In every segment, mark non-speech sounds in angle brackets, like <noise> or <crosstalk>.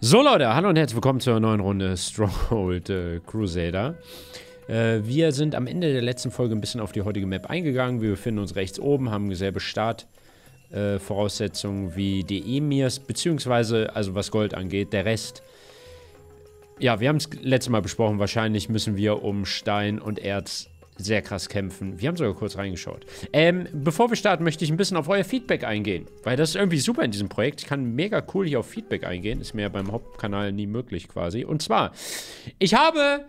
So Leute, hallo und herzlich willkommen zur neuen Runde Stronghold äh, Crusader. Äh, wir sind am Ende der letzten Folge ein bisschen auf die heutige Map eingegangen. Wir befinden uns rechts oben, haben dieselbe Startvoraussetzungen äh, wie die Emirs, beziehungsweise, also was Gold angeht, der Rest. Ja, wir haben es letztes Mal besprochen, wahrscheinlich müssen wir um Stein und Erz sehr krass kämpfen. Wir haben sogar kurz reingeschaut. Ähm, bevor wir starten, möchte ich ein bisschen auf euer Feedback eingehen. Weil das ist irgendwie super in diesem Projekt. Ich kann mega cool hier auf Feedback eingehen. Ist mir ja beim Hauptkanal nie möglich quasi. Und zwar, ich habe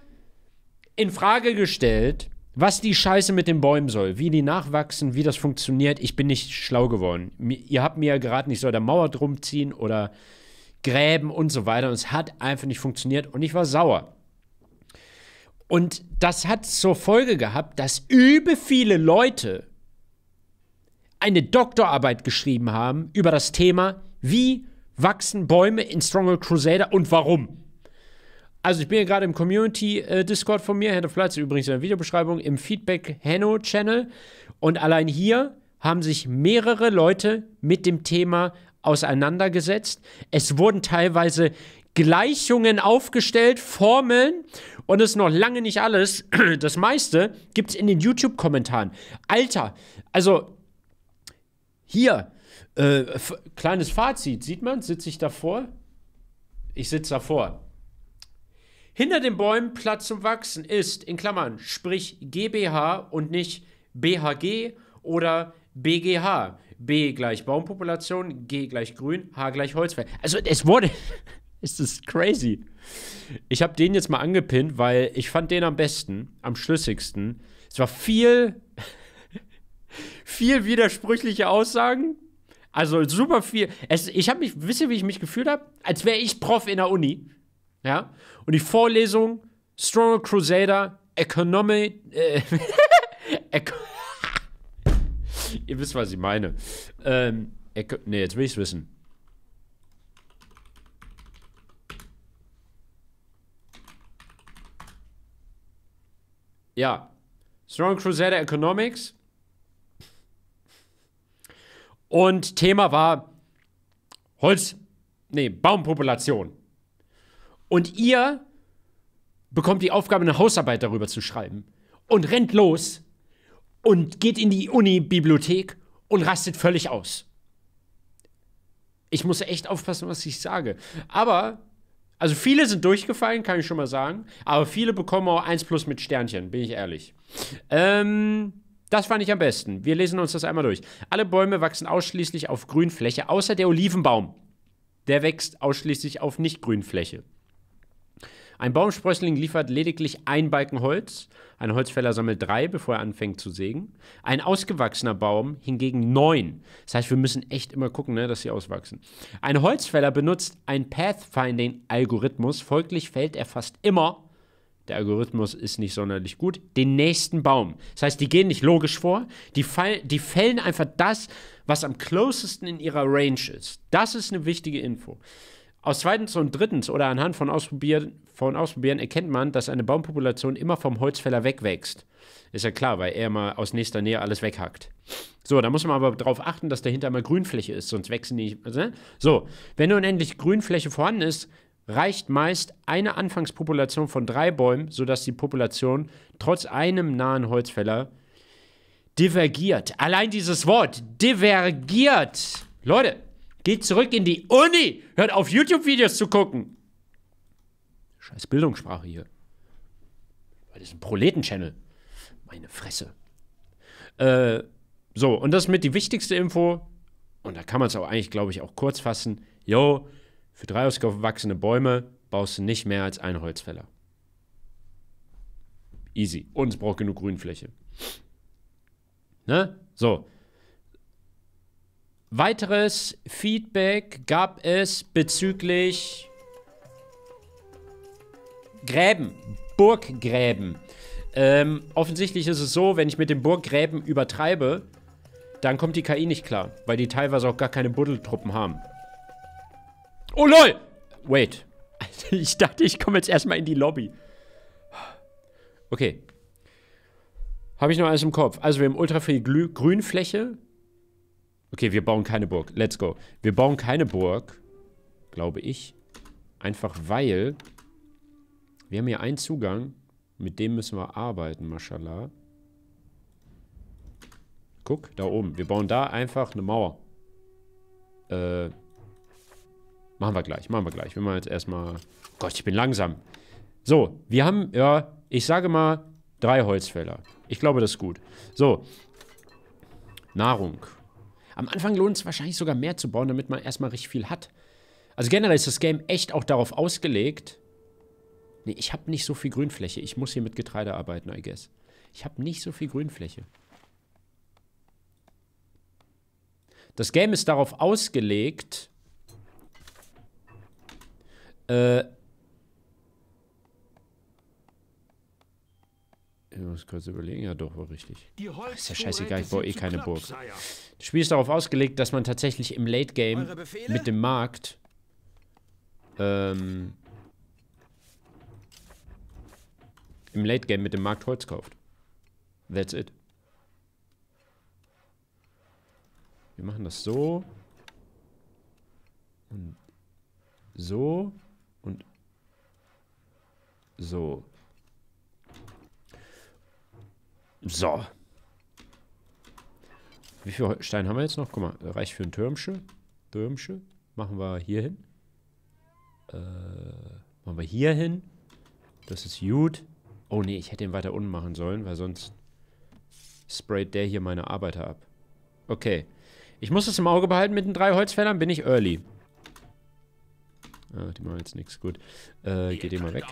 in Frage gestellt, was die Scheiße mit den Bäumen soll, wie die nachwachsen, wie das funktioniert. Ich bin nicht schlau geworden. Ihr habt mir ja geraten, ich soll da Mauer drum ziehen oder gräben und so weiter. Und es hat einfach nicht funktioniert und ich war sauer. Und das hat zur Folge gehabt, dass übel viele Leute eine Doktorarbeit geschrieben haben über das Thema, wie wachsen Bäume in Stronghold Crusader und warum. Also ich bin ja gerade im Community-Discord äh, von mir, Head of Flights, übrigens in der Videobeschreibung, im Feedback-Hanno-Channel. Und allein hier haben sich mehrere Leute mit dem Thema auseinandergesetzt. Es wurden teilweise Gleichungen aufgestellt, Formeln und es ist noch lange nicht alles. <clears throat> Das meiste gibt es in den YouTube-Kommentaren. Alter, also hier, äh, kleines Fazit, sieht man? Sitze ich davor? Ich sitze davor. Hinter den Bäumen Platz zum Wachsen ist, in Klammern, sprich GBH und nicht BHG oder BGH. B gleich Baumpopulation, G gleich Grün, H gleich Holzfeld. Also es wurde, ist das crazy. Ich habe den jetzt mal angepinnt, weil ich fand den am besten, am schlüssigsten. Es war viel, <laughs> viel widersprüchliche Aussagen. Also super viel. Es, ich habe mich, wisst ihr, wie ich mich gefühlt habe? Als wäre ich Prof in der Uni. Ja. Und die Vorlesung Stronger Crusader Economy. Äh, <laughs> <laughs> Ihr wisst, was ich meine. Ähm, ne, jetzt will ich es wissen. Ja. Strong Crusader Economics. Und Thema war Holz, nee, Baumpopulation. Und ihr bekommt die Aufgabe, eine Hausarbeit darüber zu schreiben. Und rennt los und geht in die Uni-Bibliothek und rastet völlig aus. Ich muss echt aufpassen, was ich sage. Aber also viele sind durchgefallen, kann ich schon mal sagen. Aber viele bekommen auch 1 plus mit Sternchen, bin ich ehrlich. Ähm, das fand ich am besten. Wir lesen uns das einmal durch. Alle Bäume wachsen ausschließlich auf Grünfläche, außer der Olivenbaum. Der wächst ausschließlich auf Nicht-Grünfläche. Ein Baumsprössling liefert lediglich ein Balken Holz. Ein Holzfäller sammelt drei, bevor er anfängt zu sägen. Ein ausgewachsener Baum hingegen neun. Das heißt, wir müssen echt immer gucken, ne, dass sie auswachsen. Ein Holzfäller benutzt ein Pathfinding-Algorithmus. Folglich fällt er fast immer der Algorithmus ist nicht sonderlich gut, den nächsten Baum. Das heißt, die gehen nicht logisch vor, die, fall, die fällen einfach das, was am closesten in ihrer Range ist. Das ist eine wichtige Info. Aus zweitens und drittens oder anhand von Ausprobieren, von Ausprobieren erkennt man, dass eine Baumpopulation immer vom Holzfäller wegwächst. Ist ja klar, weil er mal aus nächster Nähe alles weghackt. So, da muss man aber darauf achten, dass dahinter mal Grünfläche ist, sonst wachsen die nicht. Ne? So, wenn nun endlich Grünfläche vorhanden ist, reicht meist eine Anfangspopulation von drei Bäumen, sodass die Population trotz einem nahen Holzfäller divergiert. Allein dieses Wort, divergiert. Leute, Geht zurück in die Uni. Hört auf, YouTube-Videos zu gucken. Scheiß Bildungssprache hier. Das ist ein Proleten-Channel. Meine Fresse. Äh, so, und das mit die wichtigste Info. Und da kann man es auch eigentlich, glaube ich, auch kurz fassen. Jo, für drei ausgewachsene Bäume baust du nicht mehr als einen Holzfäller. Easy. Und es braucht genug Grünfläche. Ne? So. Weiteres Feedback gab es bezüglich Gräben, Burggräben. Ähm, offensichtlich ist es so, wenn ich mit den Burggräben übertreibe, dann kommt die KI nicht klar, weil die teilweise auch gar keine Buddeltruppen haben. Oh lol! Wait. <laughs> Ich dachte, ich komme jetzt erstmal in die Lobby. Okay. Habe ich noch alles im Kopf? Also wir haben ultra viel Glü Grünfläche. Okay, wir bauen keine Burg. Let's go. Wir bauen keine Burg, glaube ich. Einfach weil wir haben hier einen Zugang, mit dem müssen wir arbeiten, mashallah. Guck, da oben. Wir bauen da einfach eine Mauer. Äh, machen wir gleich, machen wir gleich. Wir machen jetzt erstmal... Gott, ich bin langsam. So, wir haben, ja, ich sage mal, drei Holzfäller. Ich glaube, das ist gut. So. Nahrung. Am Anfang lohnt es wahrscheinlich sogar mehr zu bauen, damit man erstmal richtig viel hat. Also generell ist das Game echt auch darauf ausgelegt. Nee, ich habe nicht so viel Grünfläche. Ich muss hier mit Getreide arbeiten, I guess. Ich habe nicht so viel Grünfläche. Das Game ist darauf ausgelegt, äh, Ich muss kurz überlegen. Ja, doch, war richtig. Ach, ist ja scheißegal, ich baue eh keine Burg. Das Spiel ist darauf ausgelegt, dass man tatsächlich im Late Game mit dem Markt ähm, im Late Game mit dem Markt Holz kauft. That's it. Wir machen das so. Und so. Und so. So. Wie viel Stein haben wir jetzt noch? Guck mal, reicht für ein Türmsche. Türmsche. Machen wir hier hin. Äh, machen wir hier hin. Das ist gut. Oh nee, ich hätte ihn weiter unten machen sollen, weil sonst sprayt der hier meine Arbeiter ab. Okay. Ich muss das im Auge behalten mit den drei Holzfällern, bin ich early. Ah, die machen jetzt nichts. Gut. Äh, geht ihr mal weg.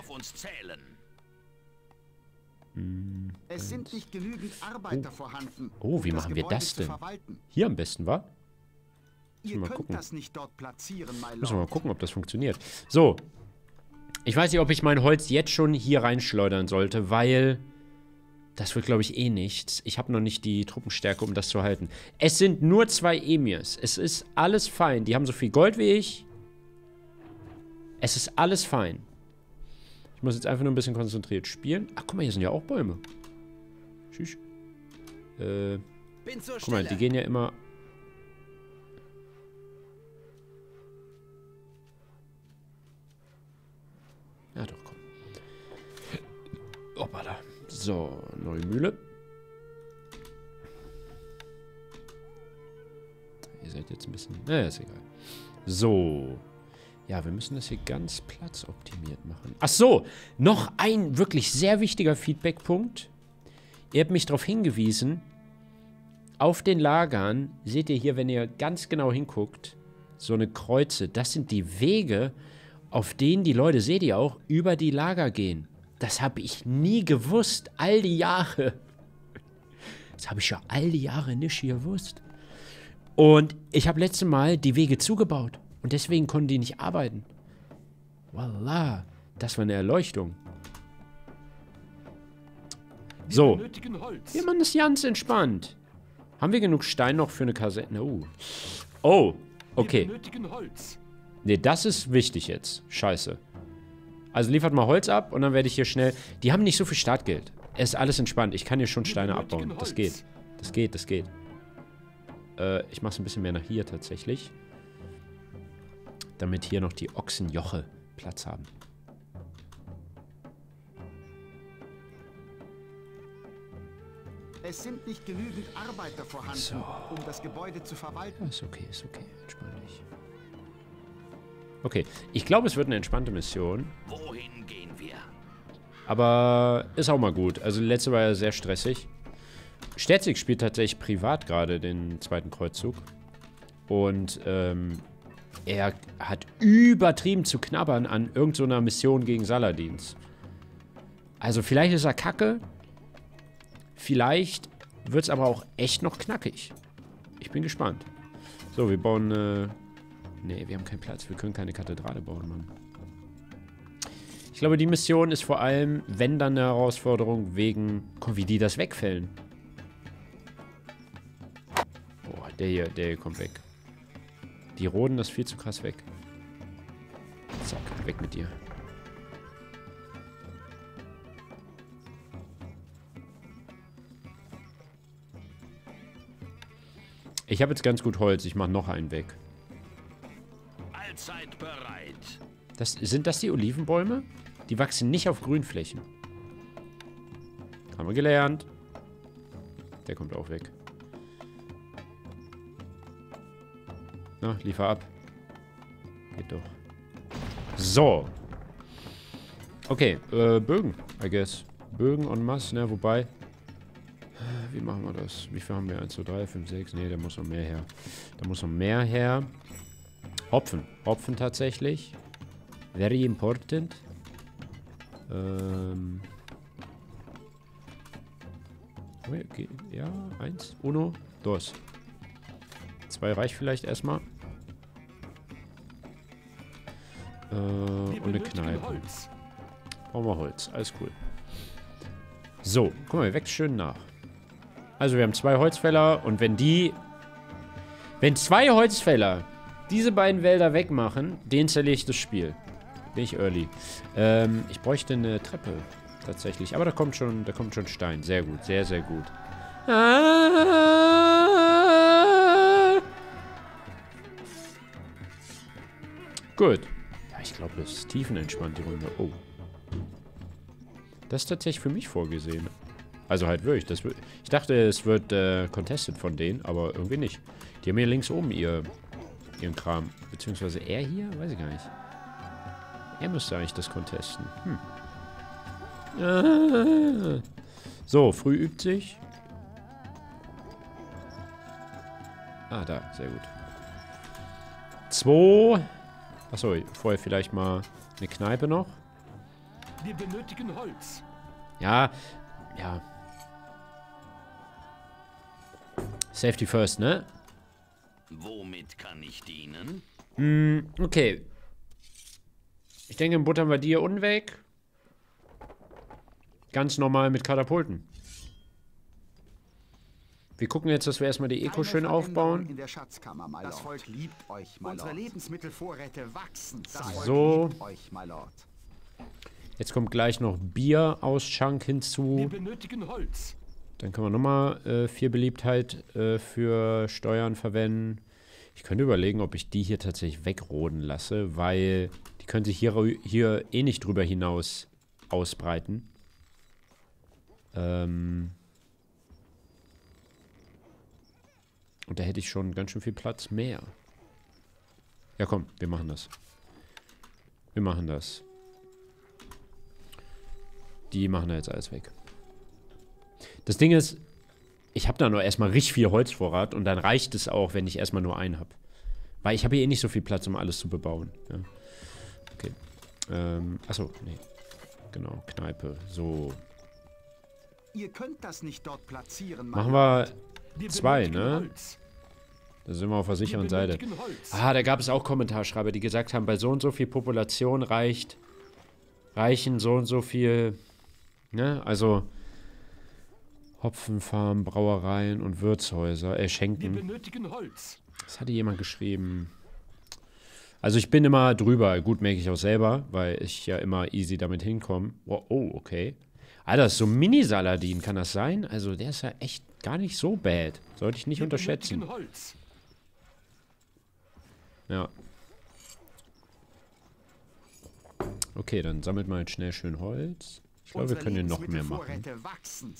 Hm, es sind nicht genügend Arbeiter oh. vorhanden. Oh, wie machen wir das denn? Hier am besten, wa? Müssen wir mal gucken. Müssen wir mal gucken, ob das funktioniert. So. Ich weiß nicht, ob ich mein Holz jetzt schon hier reinschleudern sollte, weil das wird, glaube ich, eh nichts. Ich habe noch nicht die Truppenstärke, um das zu halten. Es sind nur zwei Emirs. Es ist alles fein. Die haben so viel Gold wie ich. Es ist alles fein. Ich muss jetzt einfach nur ein bisschen konzentriert spielen. Ach, guck mal, hier sind ja auch Bäume. Tschüss. Äh, guck mal, die gehen ja immer... Hoppala. So, neue Mühle. Ihr seid jetzt ein bisschen... Naja, ist egal. So. Ja, wir müssen das hier ganz platzoptimiert machen. Ach so, noch ein wirklich sehr wichtiger Feedbackpunkt. Ihr habt mich darauf hingewiesen, auf den Lagern seht ihr hier, wenn ihr ganz genau hinguckt, so eine Kreuze. Das sind die Wege, auf denen die Leute, seht ihr auch, über die Lager gehen. Das habe ich nie gewusst, all die Jahre. Das habe ich ja all die Jahre nicht gewusst. Und ich habe letztes Mal die Wege zugebaut. Und deswegen konnten die nicht arbeiten. Voila, das war eine Erleuchtung. So, wir machen das ganz entspannt. Haben wir genug Stein noch für eine Kasette? Oh, oh okay. Ne, das ist wichtig jetzt. Scheiße. Also liefert mal Holz ab und dann werde ich hier schnell... Die haben nicht so viel Startgeld. Es ist alles entspannt. Ich kann hier schon Steine abbauen. Das geht. Das geht, das geht. Äh, ich mache es ein bisschen mehr nach hier tatsächlich damit hier noch die Ochsenjoche Platz haben. Es sind nicht genügend Arbeiter vorhanden, so. um das Gebäude zu verwalten. Ist okay, ist okay. Entspann dich. Okay, ich glaube, es wird eine entspannte Mission. Wohin gehen wir? Aber ist auch mal gut. Also letzte war ja sehr stressig. Stetzig spielt tatsächlich privat gerade den zweiten Kreuzzug. Und ähm, er hat übertrieben zu knabbern an irgendeiner so Mission gegen Saladins. Also vielleicht ist er kacke. Vielleicht wird es aber auch echt noch knackig. Ich bin gespannt. So, wir bauen... Äh ne, wir haben keinen Platz. Wir können keine Kathedrale bauen, Mann. Ich glaube, die Mission ist vor allem, wenn dann eine Herausforderung wegen, wie die das wegfällen. Boah, der hier, der hier kommt weg. Die roden das viel zu krass weg. Zack, weg mit dir. Ich habe jetzt ganz gut Holz. Ich mache noch einen weg. Allzeit bereit. Das, sind das die Olivenbäume? Die wachsen nicht auf Grünflächen. Haben wir gelernt. Der kommt auch weg. Na, liefer ab. Geht doch. So. Okay, äh, Bögen, I guess. Bögen en masse, ne, wobei... Wie machen wir das? Wie viel haben wir? 1, 2, 3, 5, 6. Ne, da muss noch mehr her. Da muss noch mehr her. Hopfen. Hopfen tatsächlich. Very important. Ähm. Okay, ja, eins. Uno, dos. Zwei reicht vielleicht erstmal. Äh, und eine Kneipe. Brauchen wir Holz. Alles cool. So, guck mal, wächst schön nach. Also wir haben zwei Holzfäller und wenn die... Wenn zwei Holzfäller diese beiden Wälder wegmachen, deinstalliere ich das Spiel. Bin ich early. Ähm, ich bräuchte eine Treppe. Tatsächlich. Aber da kommt schon, da kommt schon Stein. Sehr gut, sehr, sehr gut. Gut. Ja, ich glaube, das ist tiefenentspannt, die Runde. Oh. Das ist tatsächlich für mich vorgesehen. Also halt wirklich. Das, ich dachte, es wird äh, contested von denen, aber irgendwie nicht. Die haben hier links oben ihr, ihren Kram. Beziehungsweise er hier? Weiß ich gar nicht. Er müsste eigentlich das contesten. Hm. Ah. So, früh übt sich. Ah, da. Sehr gut. Zwei. Achso, vorher vielleicht mal eine Kneipe noch. Wir benötigen Holz. Ja, ja. Safety first, ne? Womit kann ich dienen? Hm, okay. Ich denke, buttern wir die hier unten weg. Ganz normal mit Katapulten. Wir gucken jetzt, dass wir erstmal die Eco schön aufbauen. In der Schatzkammer, my Lord. Das Volk liebt euch, my Unsere Lebensmittelvorräte wachsen. Das Volk So. liebt euch, my Lord. Jetzt kommt gleich noch Bierausschank Wir hinzu. benötigen Holz. Dann können wir nochmal äh, viel Beliebtheit äh, für Steuern verwenden. Ich könnte überlegen, ob ich die hier tatsächlich wegroden lasse, weil die können sich hier, hier eh nicht drüber hinaus ausbreiten. Ähm Und da hätte ich schon ganz schön viel Platz mehr. Ja komm, wir machen das. Wir machen das. Die machen da jetzt alles weg. Das Ding ist, ich habe da nur erstmal richtig viel Holzvorrat und dann reicht es auch, wenn ich erstmal nur einen habe. Weil ich habe hier eh nicht so viel Platz, um alles zu bebauen. Ja. Okay. Ähm, achso, nee. Genau, Kneipe. So. Ihr könnt das nicht dort platzieren, my Machen wir Wir zwei, ne? Da sind wir auf der sicheren Seite. Ah, da gab es auch Kommentarschreiber, die gesagt haben, bei so und so viel Population reicht, reichen so und so viel, ne, also Hopfenfarmen, Brauereien und Wirtshäuser, äh, Wir Schenken. benötigen Holz. Das hatte jemand geschrieben. Also ich bin immer drüber, gut merke ich auch selber, weil ich ja immer easy damit hinkomme. Oh, oh, okay. Alter, das ist so ein Mini-Saladin, kann das sein? Also der ist ja echt gar nicht so bad. Sollte ich nicht Wir unterschätzen. Holz. Ja. Okay, dann sammelt mal jetzt schnell schön Holz. Ich glaube, wir können hier noch mehr machen. Wachsen,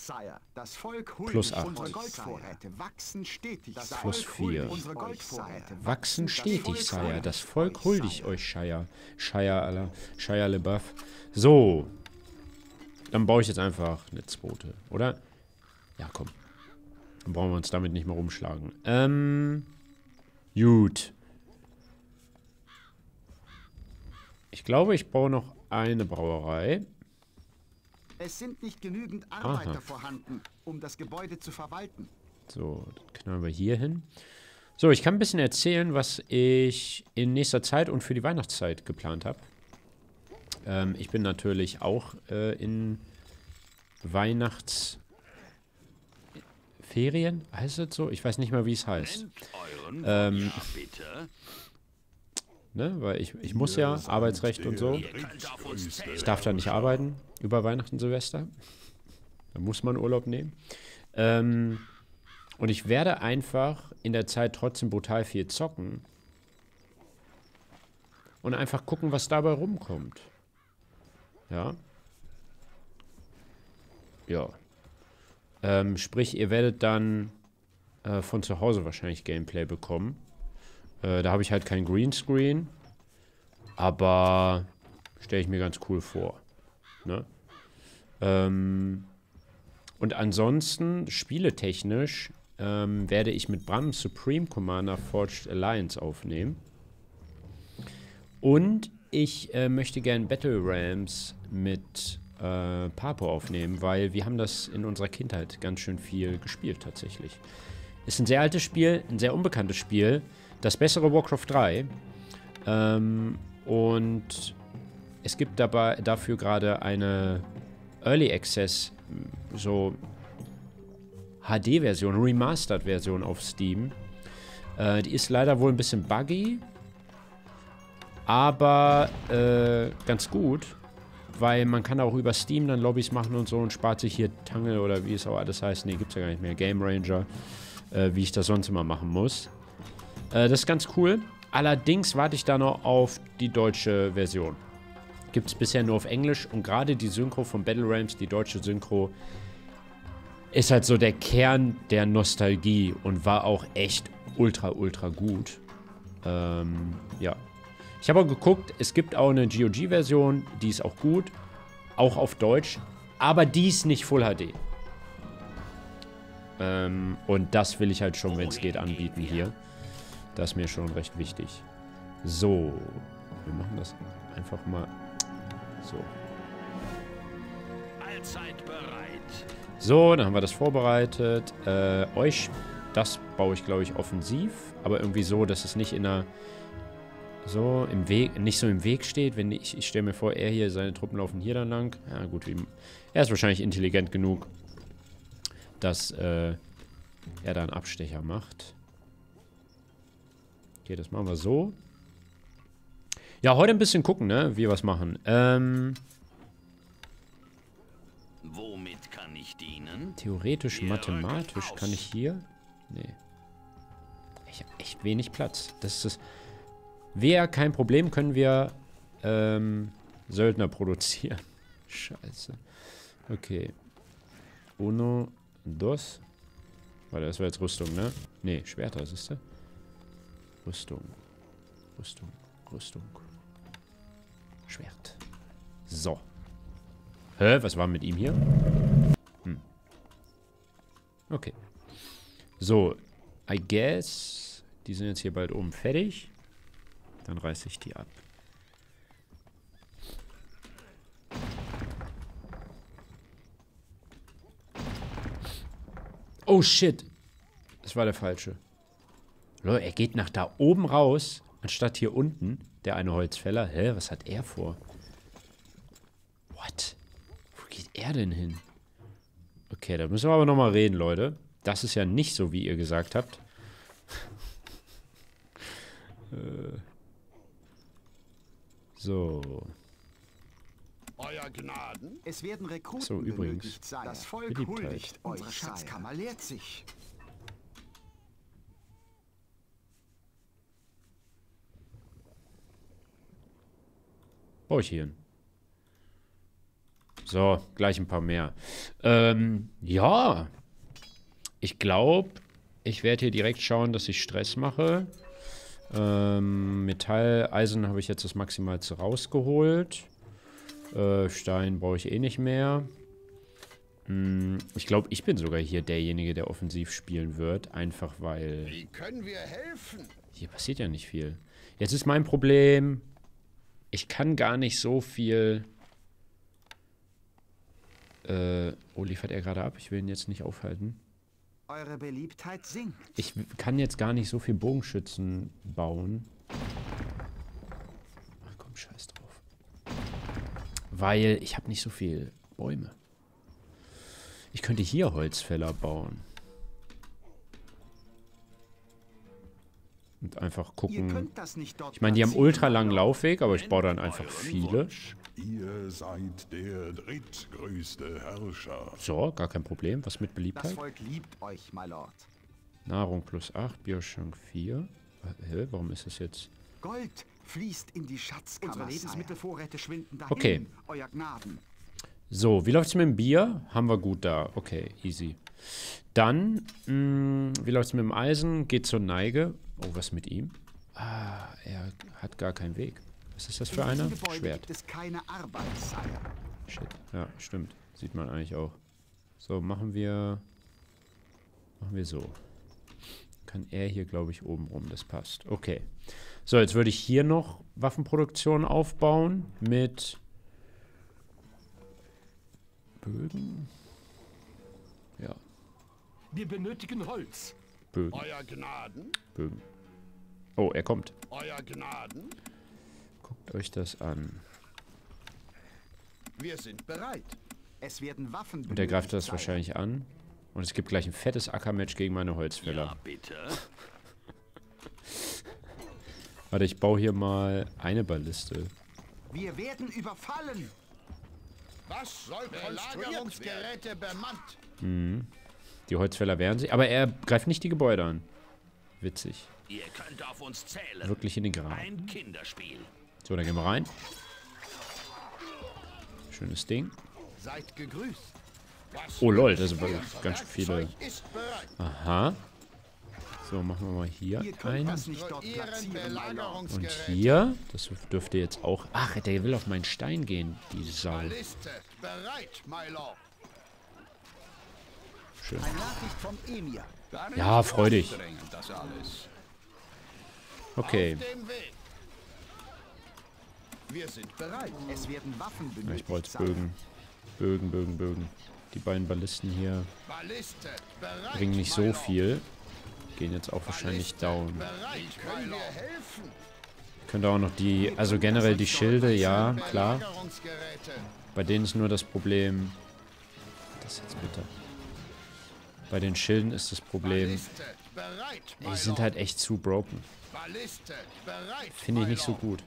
Plus euch, acht. Unsere Goldvorräte wachsen stetig, Plus Sire. vier. Unsere Goldvorräte Wachsen stetig, Volk Sire. huldigt Das Volk euch, huldigt Sire. euch, Shire. Shire, aller. Shire LeBuff. So. Dann baue ich jetzt einfach eine zweite, oder? Ja, komm. Dann brauchen wir uns damit nicht mehr rumschlagen. Ähm. Gut. Ich glaube, ich baue noch eine Brauerei. Es sind nicht genügend Arbeiter Aha. vorhanden, um das Gebäude zu verwalten. So, dann knallen wir hier hin. So, ich kann ein bisschen erzählen, was ich in nächster Zeit und für die Weihnachtszeit geplant habe. Ähm, ich bin natürlich auch äh, in Weihnachtsferien. Heißt es so? Ich weiß nicht mal, wie es heißt. Ähm, Ja, bitte. Ne? Weil ich, ich muss ja, Arbeitsrecht und so. Ich darf da nicht arbeiten über Weihnachten, Silvester. Da muss man Urlaub nehmen. Ähm, und ich werde einfach in der Zeit trotzdem brutal viel zocken. und einfach gucken, was dabei rumkommt. Ja. Ja. Ähm, sprich, ihr werdet dann äh, von zu Hause wahrscheinlich Gameplay bekommen. Äh, da habe ich halt kein Greenscreen. Aber stelle ich mir ganz cool vor. Ne? Ähm, und ansonsten, spieletechnisch, ähm, werde ich mit Bram Supreme Commander Forged Alliance aufnehmen. Und ich äh, möchte gerne Battle Rams mit äh, Papo aufnehmen, weil wir haben das in unserer Kindheit ganz schön viel gespielt tatsächlich. Ist ein sehr altes Spiel, ein sehr unbekanntes Spiel. Das bessere Warcraft 3. Ähm, und es gibt dabei dafür gerade eine Early Access, so HD-Version, Remastered-Version auf Steam. Äh, die ist leider wohl ein bisschen buggy, aber äh, ganz gut, weil man kann auch über Steam dann Lobbys machen und so und spart sich hier Tangle oder wie es auch alles heißt. Ne, gibt es ja gar nicht mehr. Game Ranger, äh, wie ich das sonst immer machen muss. Äh, das ist ganz cool. Allerdings warte ich da noch auf die deutsche Version. Gibt es bisher nur auf Englisch und gerade die Synchro von Battle Rams, die deutsche Synchro, ist halt so der Kern der Nostalgie und war auch echt ultra, ultra gut. Ähm, ja. Ich habe auch geguckt, es gibt auch eine GOG-Version, die ist auch gut. Auch auf Deutsch. Aber die ist nicht Full HD. Ähm, und das will ich halt schon, wenn es geht, anbieten hier. Das ist mir schon recht wichtig. So. Wir machen das einfach mal so. Allzeit bereit. So, dann haben wir das vorbereitet. Äh, euch, das baue ich, glaube ich, offensiv. Aber irgendwie so, dass es nicht in einer... So, im Weg, nicht so im Weg steht. Wenn ich, ich stelle mir vor, er hier, seine Truppen laufen hier dann lang. Ja, gut, er ist wahrscheinlich intelligent genug, dass äh, er da einen Abstecher macht. Okay, das machen wir so. Ja, heute ein bisschen gucken, ne, wie wir was machen. Ähm, Womit kann ich dienen? theoretisch, Wir mathematisch kann ich hier... Nee. Ich habe echt wenig Platz. Das ist das... Wäre kein Problem, können wir ähm, Söldner produzieren. <laughs> Scheiße. Okay. Uno, dos. Warte, das war jetzt Rüstung, ne? Nee, Schwerter, siehst du? Rüstung. Rüstung. Rüstung. Schwert. So. Hä? Was war mit ihm hier? Hm. Okay. So. I guess. Die sind jetzt hier bald oben fertig. Dann reiße ich die ab. Oh shit. Das war der falsche. Leute, er geht nach da oben raus, anstatt hier unten. Der eine Holzfäller. Hä, was hat er vor? What? Wo geht er denn hin? Okay, da müssen wir aber nochmal reden, Leute. Das ist ja nicht so, wie ihr gesagt habt. <laughs> äh. So. Euer Gnaden? Es werden Rekruten So, übrigens. sein. Das Volk Beliebtheit. huldigt Unsere Schatzkammer leert sich. Baue ich hier hin. So, gleich ein paar mehr. Ähm, ja. Ich glaube, ich werde hier direkt schauen, dass ich Stress mache. Ähm, Metall, Eisen habe ich jetzt das Maximalste rausgeholt. Äh, Stein brauche ich eh nicht mehr. Hm, ich glaube, ich bin sogar hier derjenige, der offensiv spielen wird. Einfach weil... Wie können wir helfen? Hier passiert ja nicht viel. Jetzt ist mein Problem, ich kann gar nicht so viel... Äh, oh, liefert er gerade ab? Ich will ihn jetzt nicht aufhalten. Eure Beliebtheit sinkt. Ich kann jetzt gar nicht so viel Bogenschützen bauen. Ach komm, scheiß drauf. Weil ich habe nicht so viel Bäume. Ich könnte hier Holzfäller bauen. Und einfach gucken. das Ich meine, die haben ultra langen. Laufweg, aber ich baue dann einfach viele. Ihr seid der drittgrößte Herrscher. So, gar kein Problem. Was mit Das Beliebtheit? Volk liebt euch, my Lord. Nahrung plus 8, Bioschank 4. Hä, warum ist das jetzt? Gold Fließt in die Schatzkammer. Unsere Lebensmittelvorräte schwinden dahin, Okay. Euer Gnaden. So, wie läuft's mit dem Bier? Haben wir gut da. Okay, easy. Dann, mh, wie läuft's mit dem Eisen? Geht zur Neige. Oh, was mit ihm? Ah, er hat gar keinen Weg. Was ist das für In einer? Schwert. gibt es keine Arbeit, Sire. Shit. Ja, stimmt. Sieht man eigentlich auch. So, machen wir. Machen wir so. Kann er hier, glaube ich, oben rum. Das passt. Okay. So, jetzt würde ich hier noch Waffenproduktion aufbauen mit Bögen. Ja, Wir benötigen Holz. Bögen, Euer Gnaden, Bögen. Oh, er kommt. Euer Gnaden, Guckt euch das an. wir sind bereit. Es werden Waffen Und er greift das Sire. wahrscheinlich an. Und es gibt gleich ein fettes Ackermatch gegen meine Holzfäller. Ja, bitte. <laughs> Warte, ich baue hier mal eine Balliste. Wir werden überfallen. Was soll Belagerungsgeräte bemannt? Die Holzfäller wehren sich, aber er greift nicht die Gebäude an. Witzig. Ihr könnt auf uns zählen. Wirklich in den Graben. Ein Kinderspiel. So, dann gehen wir rein. Schönes Ding. Seid gegrüßt. Oh lol, das sind ganz schön viele. Aha. So, machen wir mal hier einen. Und hier. Das dürfte jetzt auch. Ach, der will auf meinen Stein gehen, die Sau. Balliste bereit, my lord. Schön. Ja, freu dich. Okay. Auf dem Weg. Wir sind bereit. Es werden Waffen Ja, benötigt, ich brauche. Bögen. Bögen, Bögen, Bögen. Die beiden Ballisten hier bringen nicht so viel. Gehen jetzt auch wahrscheinlich down. Könnte auch noch die, also generell die Schilde, ja, klar. Bei denen ist nur das Problem. Das ist jetzt bitter. Bei den Schilden ist das Problem, die sind halt echt zu broken. Finde ich nicht so gut,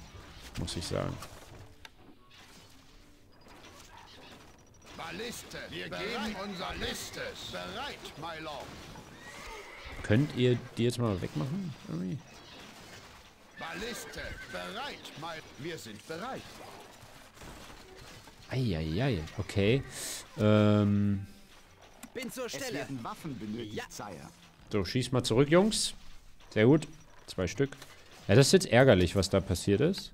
muss ich sagen. Wir geben unser Bestes. Bereit, my lord. Könnt ihr die jetzt mal wegmachen? Irgendwie? Balliste, bereit, my... Wir sind bereit. Eieiei, okay. Ähm, Bin zur Es Stelle. werden Waffen benötigt, Sire. so, schieß mal zurück, Jungs. Sehr gut. Zwei Stück. Ja, das ist jetzt ärgerlich, was da passiert ist.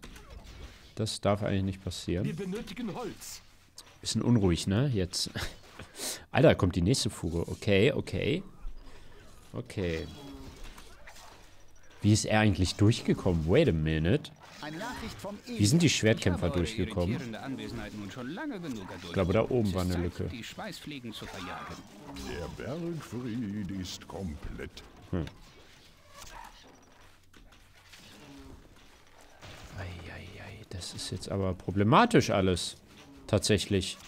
Das darf eigentlich nicht passieren. Wir benötigen Holz. Bisschen unruhig, ne? Jetzt. <laughs> Alter, kommt die nächste Fuge. Okay, okay. Okay. Wie ist er eigentlich durchgekommen? Wait a minute. Wie sind die Schwertkämpfer durchgekommen? Ich glaube, da oben war eine Lücke. Die Schweißfliegen zu verjagen. Der Bergfried ist komplett. Eieiei, das ist jetzt aber problematisch alles. Tatsächlich.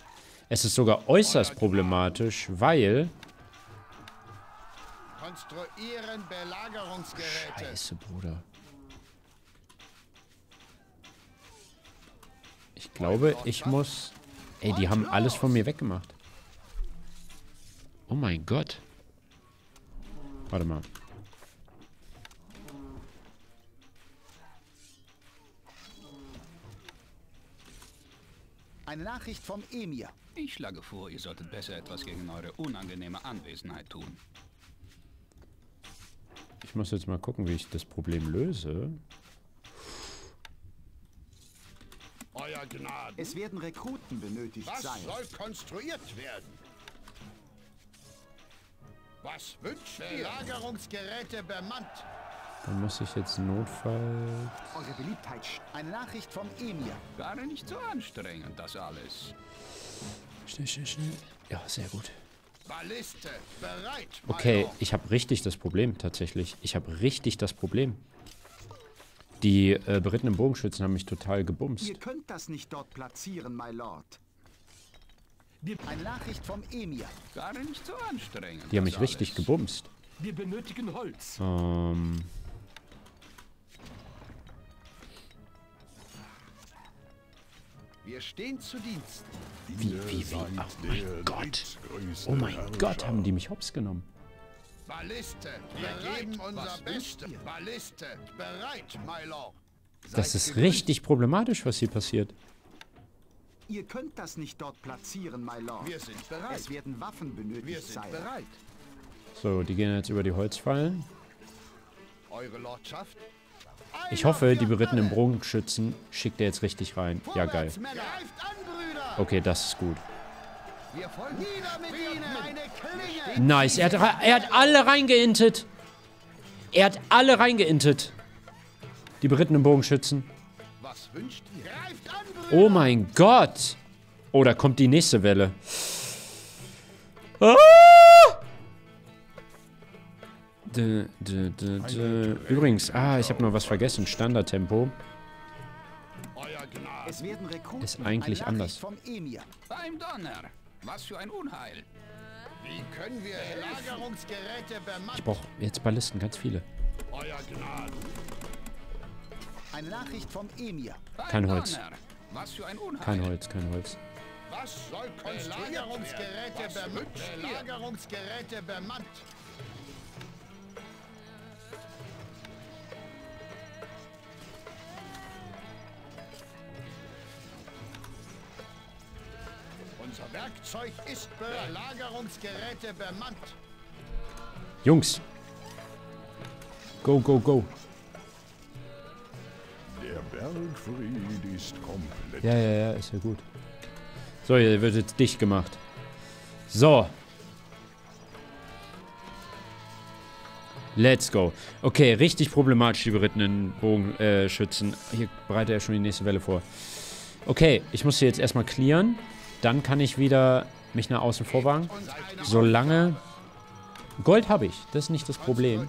Es ist sogar äußerst problematisch, weil... Konstruieren Belagerungsgeräte. Scheiße, Bruder. Glaube, ich muss... Ey, die haben alles von mir weggemacht. Oh mein Gott. Warte mal. Eine Nachricht vom Emir. Ich schlage vor, ihr solltet besser etwas gegen eure unangenehme Anwesenheit tun. Ich muss jetzt mal gucken, wie ich das Problem löse. Euer Gnaden. Es werden Rekruten benötigt, Was Sire. soll konstruiert werden? Was wünscht ihr? Belagerungsgeräte bemannt. Dann muss ich jetzt Notfall... Eure Beliebtheit. Eine Nachricht vom Emir. Gar nicht so anstrengend, das alles. Schnell, schnell, schnell. Ja, sehr gut. Balliste, bereit. Okay, ich habe richtig das Problem, tatsächlich. Ich habe richtig das Problem. Die äh, berittenen Bogenschützen haben mich total gebumst. Ihr könnt das nicht dort platzieren, my lord. Wir, Eine Nachricht vom Emir. Gar nicht so anstrengend. Die haben mich richtig gebumst. wir benötigen Holz. Ähm, Wir stehen zu Dienst. wie, wie, wie? Oh mein Gott. Oh mein. Gott, haben die mich hops genommen. Balliste, wir geben unser Bestes. Balliste, bereit, my lord. Das ist richtig problematisch, was hier passiert. Ihr könnt das nicht dort platzieren, my lord. Wir sind bereit. Es werden Waffen benötigt, Wir sind Sire. bereit. So, die gehen jetzt über die Holzfallen. Eure Lordschaft. Ich hoffe, die berittenen Bogenschützen schickt er jetzt richtig rein. Ja, geil. Okay, das ist gut. Nice, er hat, er hat alle reingeintet. Er hat alle reingeintet. Die berittenen Bogenschützen. Oh mein Gott. Oh, da kommt die nächste Welle. Ah! Dö, dö, dö, dö. Übrigens, ah, ich habe noch was vergessen. Standardtempo ist eigentlich anders. Was für ein Unheil. Wie können wir Lagerungsgeräte bemannen? Ich brauche jetzt Ballisten, ganz viele. Euer Gnade. Eine Nachricht vom Emir. Kein Holz. Donner. Was für ein Unheil. Kein Holz, kein Holz. Was soll konstruiert Lagerungsgeräte bemannt? Lagerungsgeräte bemannt. Werkzeug ist bereit. Lagerungsgeräte bemannt. Jungs. Go, go, go. Der Bergfried ist komplett. Ja, ja, ja, ist ja gut. So, hier wird jetzt dicht gemacht. So. Let's go. Okay, richtig problematisch, die berittenen Bogenschützen. Äh, hier bereitet er schon die nächste Welle vor. Okay, ich muss hier jetzt erstmal clearen. Dann kann ich wieder mich nach außen vorwagen. Solange... Gold habe ich, das ist nicht das Problem.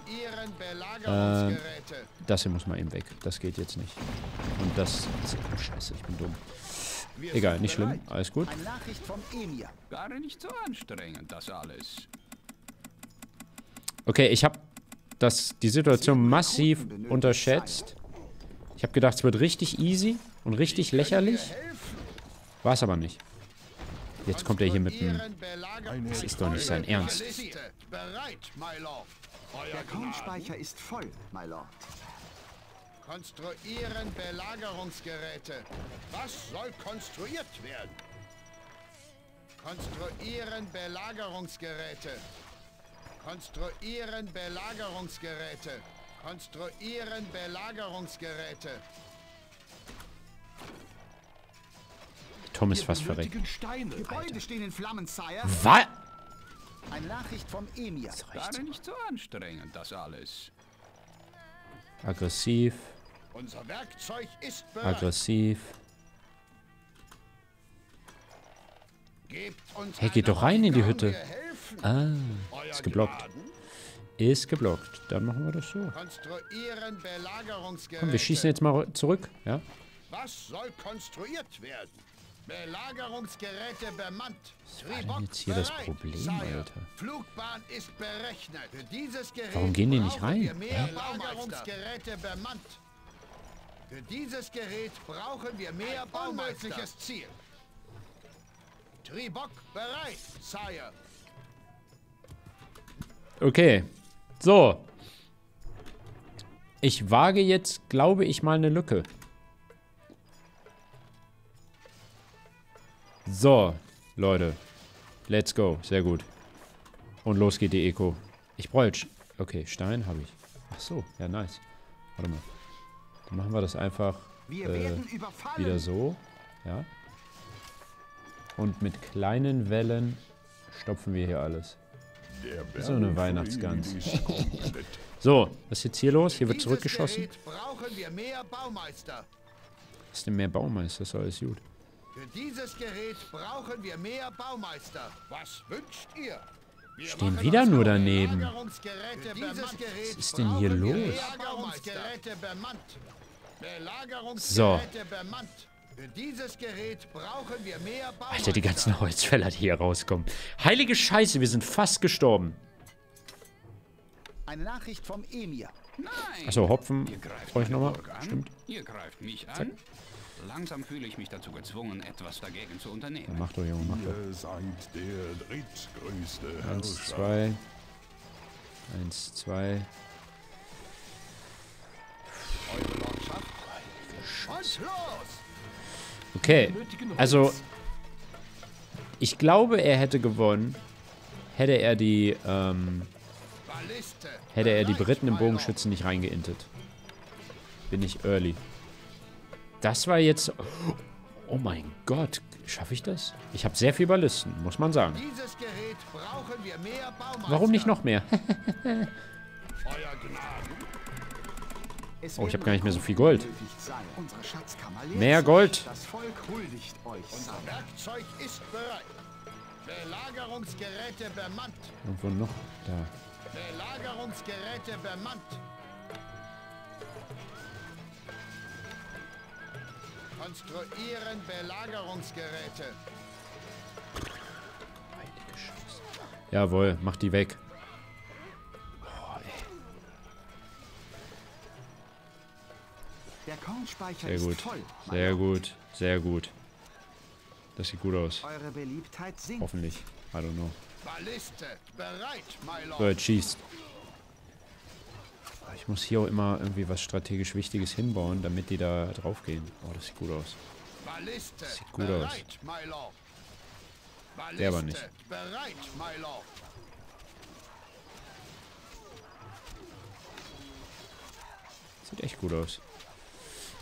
Belagerungsgeräte. Das hier muss mal eben weg. Das geht jetzt nicht. Und das... Oh, scheiße, ich bin dumm. Egal, nicht schlimm. Alles gut. Eine Nachricht vom Emir. Gar nicht so anstrengend, das alles. Okay, ich habe das die Situation massiv unterschätzt. Ich habe gedacht, es wird richtig easy und richtig lächerlich. War es aber nicht. Jetzt kommt er hier mit einem... Das ist doch nicht sein Ernst. Der Kornspeicher ist voll, my lord. Konstruieren Belagerungsgeräte. Was soll konstruiert werden? Konstruieren Belagerungsgeräte. Konstruieren Belagerungsgeräte. Konstruieren Belagerungsgeräte. Tom ist fast verreckt. benötigen Steine. Gebäude stehen in Flammen, Sire. Was? Eine Nachricht vom Emir. Gar nicht so anstrengend, das alles. Aggressiv, Unser Werkzeug ist bereit. aggressiv. Gebt uns Hey, geht doch rein in die Hütte. Ah, ist geblockt. Ist geblockt. Dann machen wir das so. Komm, wir schießen jetzt mal zurück. Ja? Was soll konstruiert werden? Belagerungsgeräte bemannt. war denn Tribok jetzt hier das Problem. Alter? Flugbahn ist berechnet. Für dieses Gerät Warum gehen die nicht rein? Wir mehr Hä? Belagerungsgeräte bemannt. Für dieses Gerät brauchen wir mehr baumeisterliches Ziel. Tribok bereit, Sire. Okay. So. Ich wage jetzt, glaube ich, mal eine Lücke. So, Leute. Let's go. Sehr gut. Und los geht die Eco. Ich brauche jetzt... Okay, Stein habe ich. Ach so, ja, nice. Warte mal. Dann machen wir das einfach Wir äh, wieder so. Ja. Und mit kleinen Wellen stopfen wir hier alles. So eine Weihnachtsgans. <laughs> So, was ist jetzt hier los? Hier wird zurückgeschossen. Was ist denn mehr Baumeister? Das ist alles gut. Für dieses Gerät brauchen wir mehr Baumeister. Was wünscht ihr? Wir Stehen wieder nur daneben. Gerät ist denn hier los? Belagerungsgeräte bemannt. Belagerungsgeräte bemannt. Für dieses Gerät brauchen wir mehr Baumeister. Alter, die ganzen Holzfäller, die hier rauskommen. Heilige Scheiße, wir sind fast gestorben. Eine Nachricht vom Emir. Achso, Hopfen Ihr greift brauche ich nochmal. Stimmt. Ihr greift mich an. Langsam fühle ich mich dazu gezwungen, etwas dagegen zu unternehmen. Mach doch, Junge, mach doch. Ihr seid der drittgrößte Eins, zwei. Eins, zwei. Okay, also ich glaube, er hätte gewonnen, hätte er die, ähm, hätte er die Briten im. Bogenschützen nicht reingeintet. Bin ich early. Das war jetzt... Oh mein Gott, schaffe ich das? Ich habe sehr viel Ballisten, muss man sagen. Dieses Gerät brauchen wir mehr Baumeister. Warum nicht noch mehr? Euer Gnaden. Es Oh, ich werden hab gar nicht mehr so viel Gold. Mehr. Gold. Das Volk huldigt euch. Unser Sire. Werkzeug ist bereit. Belagerungsgeräte bemannt. Irgendwo noch? Da. Belagerungsgeräte bemannt. Konstruieren Belagerungsgeräte. Jawohl, mach die weg. Der Kornspeicher Sehr ist gut. voll. Sehr gut, sehr gut. Das sieht gut aus. Eure Beliebtheit sinkt. Hoffentlich. I don't know. Balliste bereit, my So, jetzt schießt. Ich muss hier auch immer irgendwie was strategisch Wichtiges hinbauen, damit die da drauf gehen. Oh, das sieht gut aus. Balliste Sieht gut. Balliste Der aber nicht. Sieht echt gut aus.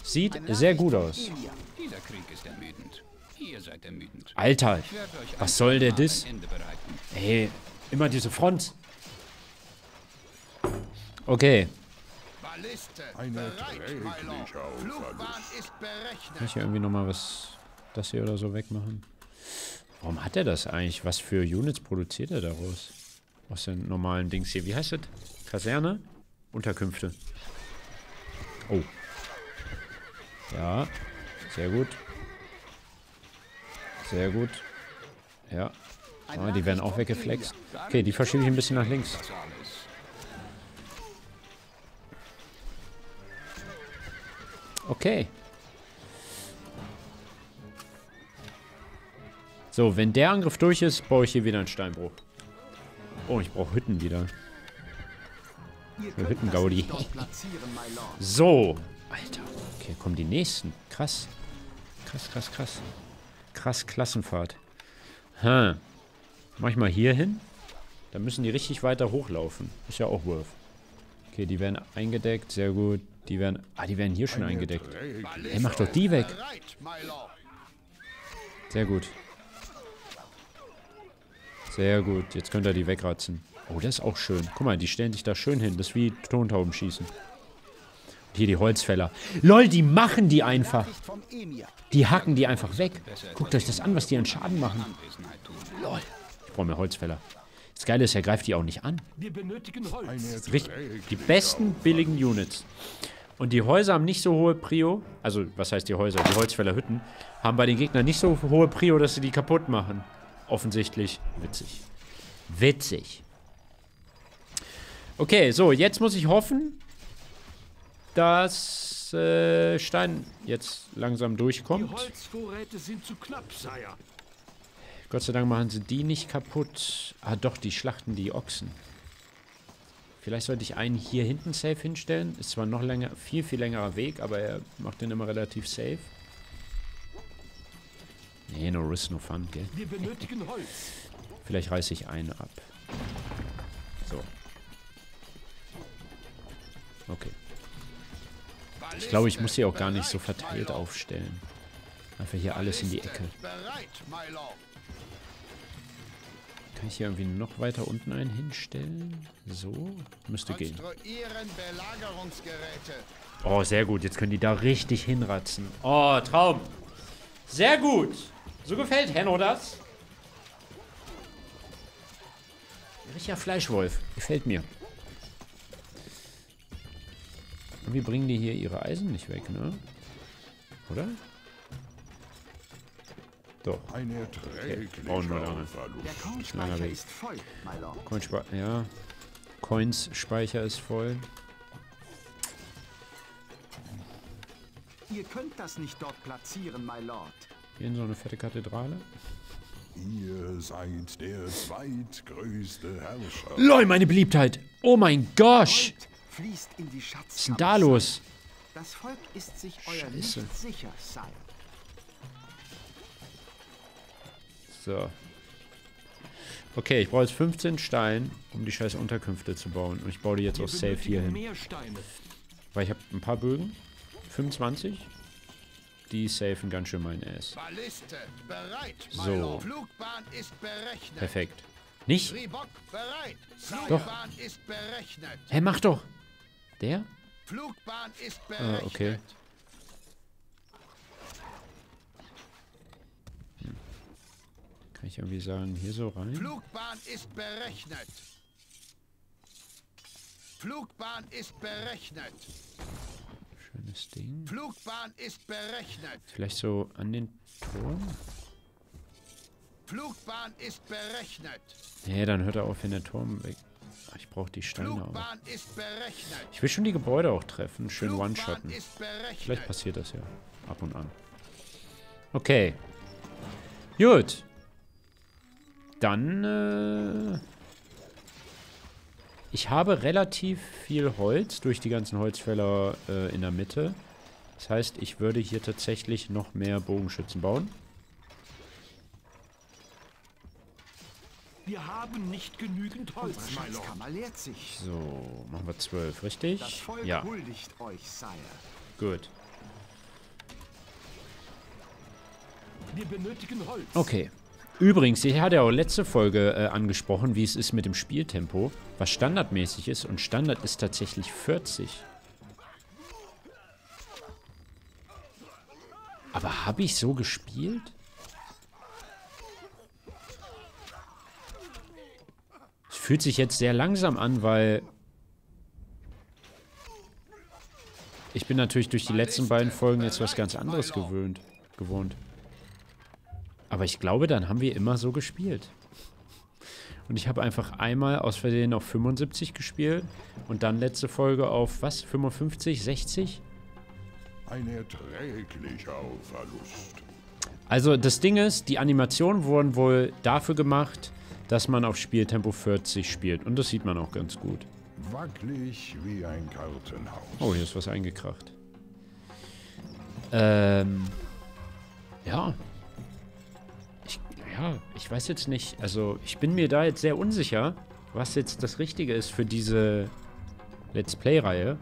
Sieht sehr gut aus. Alter, was soll der bereiten. Ey, immer diese Front. Okay, Balliste Eine kann ich hier irgendwie nochmal was, das hier oder so wegmachen? Warum hat er das eigentlich? Was für Units produziert er daraus? Aus den normalen Dings hier. Wie heißt das? Kaserne? Unterkünfte. Oh. Ja, sehr gut. Sehr gut. Ja. Ah, die werden auch weggeflext. Okay, die verschiebe ich ein bisschen nach links. Okay. So, wenn der Angriff durch ist, baue ich hier wieder einen Steinbruch. Oh, ich brauche Hütten wieder. Hüttengaudi. <laughs> So. Alter. Okay, kommen die nächsten. Krass. Krass, krass, krass. Krass, Klassenfahrt. Hm. Mach ich mal hier hin. Da müssen die richtig weiter hochlaufen. Ist ja auch Worth. Okay, die werden eingedeckt. Sehr gut. Die werden... Ah, die werden hier schon eingedeckt. Ey, mach doch die weg. Sehr gut. Sehr gut. Jetzt könnt ihr die wegratzen. Oh, das ist auch schön. Guck mal, die stellen sich da schön hin. Das ist wie Tontauben schießen. Und hier die Holzfäller. Lol, die machen die einfach. Die hacken die einfach weg. Guckt euch das an, was die an Schaden machen. Tun. Ich brauche mehr Holzfäller. Das Geile ist, er greift die auch nicht an. Wir benötigen Holz. Richtig, die besten billigen Units. Und die Häuser haben nicht so hohe Prio. Also, was heißt die Häuser? Die Holzfällerhütten haben bei den Gegnern nicht so hohe Prio, dass sie die kaputt machen. Offensichtlich. Witzig. Witzig. Okay, so, jetzt muss ich hoffen, dass äh, Stein jetzt langsam Die durchkommt. Holzvorräte sind zu knapp, Sire. Gott sei Dank machen sie die nicht kaputt. Ah, doch, die schlachten die Ochsen. Vielleicht sollte ich einen hier hinten safe hinstellen. Ist zwar noch länger, viel, viel längerer Weg, aber er macht den immer relativ safe. Nee, no risk, no fun, gell? Wir benötigen Holz. Vielleicht reiße ich einen ab. So. Okay. Ich glaube, ich muss hier auch gar nicht so verteilt aufstellen. Einfach hier alles in die Ecke. Bereit, my lord. Kann ich hier irgendwie noch weiter unten einen hinstellen? So? Müsste gehen. Oh, sehr gut. Jetzt können die da richtig hinratzen. Oh, Traum. Sehr gut. So gefällt Henno das. Richtiger Fleischwolf. Gefällt mir. Irgendwie bringen die hier ihre Eisen nicht weg, ne? Oder? Doch. Eine trägliche brauchen wir lange. Der Langer Weg. ist voll, my Lord. Coinspe ja. Coins-Speicher ist voll. Ihr könnt das nicht dort platzieren, my Lord. Hier in so eine fette Kathedrale. Ihr seid der zweitgrößte Herrscher. LOL, meine Beliebtheit. Oh mein Gosh. Fließt in die Schatzkammer. Was ist denn da los? Das Volk ist sich euer Scheiße. nicht sicher, Sire. So. Okay, ich brauche jetzt 15 Stein, um die scheiß Unterkünfte zu bauen. Und ich baue die jetzt auch safe hier hin. Steine. Weil ich habe ein paar Bögen. 25. Die safen ganz schön mein Ass. So. my lord. Flugbahn ist berechnet. Perfekt. Nicht? Doch. Hä, mach doch! Der? Flugbahn ist Ah, berechnet. okay. Kann ich irgendwie sagen, hier so rein? Flugbahn ist berechnet. Flugbahn ist berechnet. Schönes Ding. Flugbahn ist berechnet. Vielleicht so an den Turm? Flugbahn ist berechnet. Nee, dann hört er auf, wenn der Turm weg. Ich brauche die Steine auch. Flugbahn ist berechnet. Ich will schon die Gebäude auch treffen. Schön one-shotten. Vielleicht passiert das ja. Ab und an. Okay. Gut. Dann, äh... Ich habe relativ viel Holz durch die ganzen Holzfäller äh, in der Mitte. Das heißt, ich würde hier tatsächlich noch mehr Bogenschützen bauen. Wir haben nicht genügend Holz, Unsere my lord. Schatzkammer leert sich. So, machen wir zwölf, richtig? Das Volk Ja, huldigt euch, Sire. gut. Wir benötigen Holz. Okay. Übrigens, ich hatte ja auch letzte Folge äh, angesprochen, wie es ist mit dem Spieltempo, was standardmäßig ist. Und Standard ist tatsächlich 40. Aber habe ich so gespielt? Es fühlt sich jetzt sehr langsam an, weil ich bin natürlich durch die letzten beiden Folgen jetzt was ganz anderes gewöhnt, gewohnt. Aber ich glaube, dann haben wir immer so gespielt. Und ich habe einfach einmal aus Versehen auf 75 gespielt und dann letzte Folge auf was? 55, 60? Ein erträglicher Verlust. Also das Ding ist, die Animationen wurden wohl dafür gemacht, dass man auf Spieltempo 40 spielt. Und das sieht man auch ganz gut. Wackelig wie ein Kartenhaus. Oh, hier ist was eingekracht. Ähm. Ja. Ja, ich weiß jetzt nicht. Also, ich bin mir da jetzt sehr unsicher, was jetzt das Richtige ist für diese Let's Play-Reihe.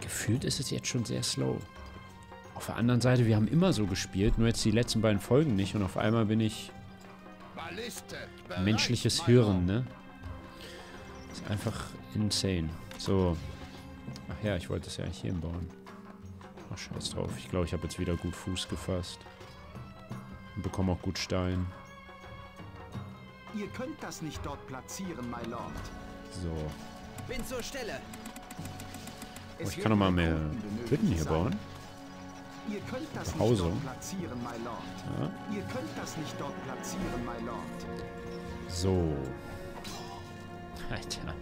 Gefühlt ist es jetzt schon sehr slow. Auf der anderen Seite, wir haben immer so gespielt, nur jetzt die letzten beiden Folgen nicht und auf einmal bin ich menschliches. Hirn, ne? Ist einfach insane. So. Ach ja, ich wollte es ja eigentlich hier bauen. Ach, scheiß drauf. Ich glaube, ich habe jetzt wieder gut Fuß gefasst. Und bekomme auch gut Stein. Ihr könnt das nicht dort platzieren, my Lord. So. Bin zur Stelle. Oh, ich kann noch mal mehr Hütten hier bauen. Ihr könnt das nicht dort platzieren, my Lord. Ja. Ihr könnt das nicht dort platzieren, my Lord. So. Alter.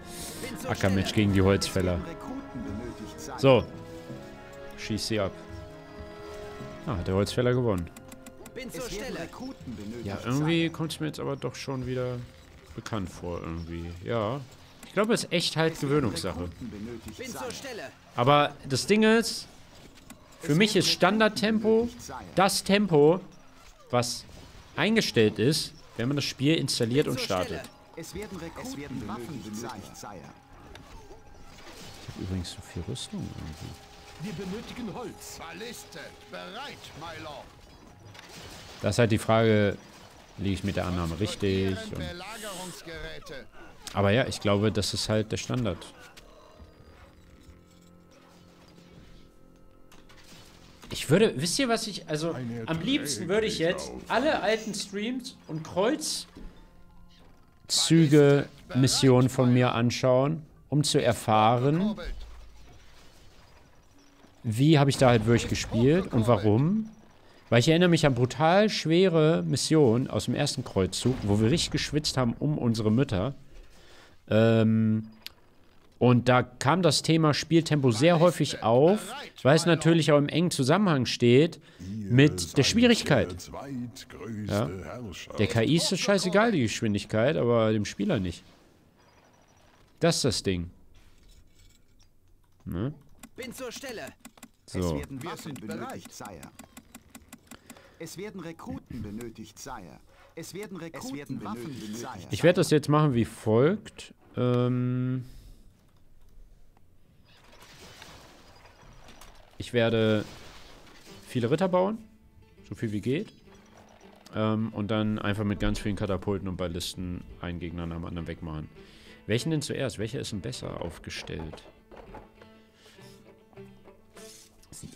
Ackermensch gegen die Holzfäller. So. Schieß sie ab. Ah, hat der Holzfäller gewonnen. Ja, irgendwie kommt es mir jetzt aber doch schon wieder bekannt vor, irgendwie. Ja. Ich glaube, es ist echt halt Gewöhnungssache. Aber das Ding ist, für mich ist Standardtempo das Tempo, was eingestellt ist, wenn man das Spiel installiert und startet. Stelle. Es werden Rekruten werden Waffen benötigt sein. Sire. Ich habe übrigens so viel Rüstung irgendwie. Wir benötigen Holz. Balliste bereit, my lord. Das ist halt die Frage, liege ich mit der Annahme richtig? Und, aber ja, ich glaube, das ist halt der Standard. Ich würde, wisst ihr, was ich, also Eine am liebsten würde ich jetzt alle alten Streams und Kreuzzüge Missionen von mir anschauen, um zu erfahren. Wie habe ich da halt wirklich gespielt und warum. Weil ich erinnere mich an brutal schwere Missionen aus dem ersten Kreuzzug, wo wir richtig geschwitzt haben um unsere Mütter. Ähm, und da kam das Thema Spieltempo sehr häufig auf, weil es natürlich auch im engen Zusammenhang steht mit der Schwierigkeit. Ja. Der KI ist es scheißegal, die Geschwindigkeit, aber dem Spieler nicht. Das ist das Ding. Ne? Bin zur Stelle. Es So. werden Wir Waffen sind bereit. <laughs> benötigt, Sire. Es werden Rekruten benötigt, Sire. Es werden Rekruten werden Waffen benötigt, Sire. Ich werde das jetzt machen wie folgt. Ähm ich werde viele Ritter bauen. So viel wie geht. Ähm, und dann einfach mit ganz vielen Katapulten und Ballisten einen Gegner nach dem anderen wegmachen. Welchen denn zuerst? Welcher ist denn besser aufgestellt?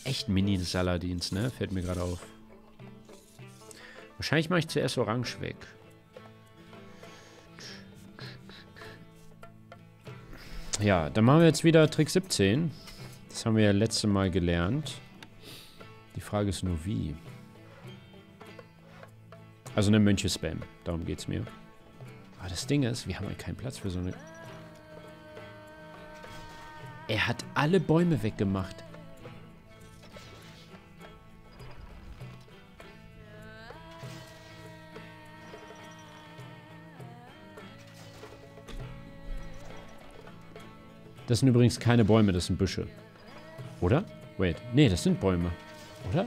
Echt Mini-Saladins, ne? Fällt mir gerade auf. Wahrscheinlich mache ich zuerst Orange weg. Ja, dann machen wir jetzt wieder Trick 17. Das haben wir ja letzte Mal gelernt. Die Frage ist nur wie. Also eine Mönche-Spam. Darum geht's mir. Aber das Ding ist, wir haben halt keinen Platz für so eine... Er hat alle Bäume weggemacht. Das sind übrigens keine Bäume, das sind Büsche. Oder? Wait. Nee, das sind Bäume. Oder?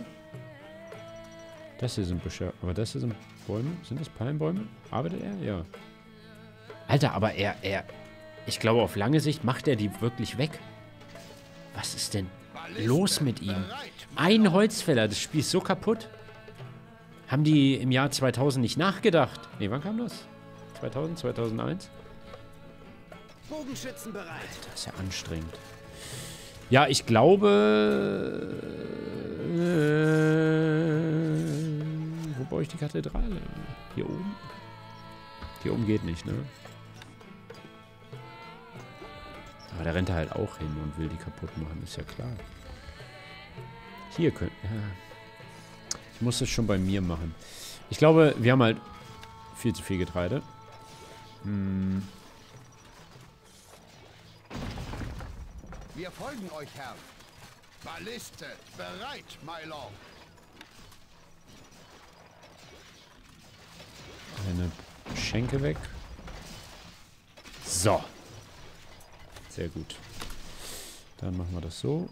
Das hier sind Büsche. Aber das hier sind Bäume. Sind das Palmbäume? Arbeitet er? Ja. Alter, aber er, er... Ich glaube, auf lange Sicht macht er die wirklich weg. Was ist denn los mit ihm? Ein Holzfäller, das Spiel ist so kaputt. Haben die im Jahr 2000 nicht nachgedacht? Nee, wann kam das? 2000, 2001? Bogenschützen bereit. Das ist ja anstrengend. Ja, ich glaube. Äh, wo baue ich die Kathedrale? Hier oben? Hier oben geht nicht, ne? Aber da rennt er halt auch hin und will die kaputt machen, ist ja klar. Hier könnte. Ja. Ich muss das schon bei mir machen. Ich glaube, wir haben halt viel zu viel Getreide. Hm. Wir folgen euch, Herr. Balliste, bereit, my lord. Eine Schenke weg. So. Sehr gut. Dann machen wir das so.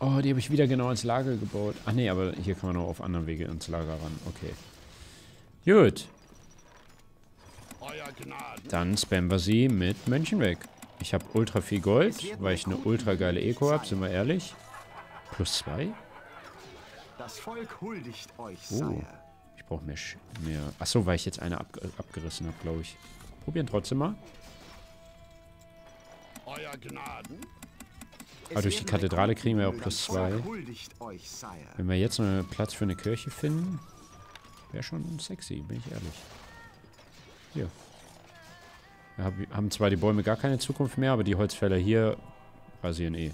Oh, die habe ich wieder genau ins Lager gebaut. Ach nee, aber hier kann man noch auf anderen Wege ins Lager ran. Okay. Gut. Euer Gnaden. Dann spammen wir sie mit Mönchen weg. Ich habe ultra viel Gold, weil ich eine ultra geile Eco habe, sind wir ehrlich. Plus zwei? Das Volk huldigt euch, Oh. Ich brauche mehr, Sch- mehr. Achso, weil ich jetzt eine ab, abgerissen habe, glaube ich. Probieren trotzdem mal. Euer Gnaden. Aber durch die Kathedrale kriegen wir auch plus zwei. huldigt euch, Sire. Wenn wir jetzt noch einen Platz für eine Kirche finden, wäre schon sexy, bin ich ehrlich. Hier. Hab- haben zwar die Bäume gar keine Zukunft mehr, aber die Holzfäller hier rasieren eh.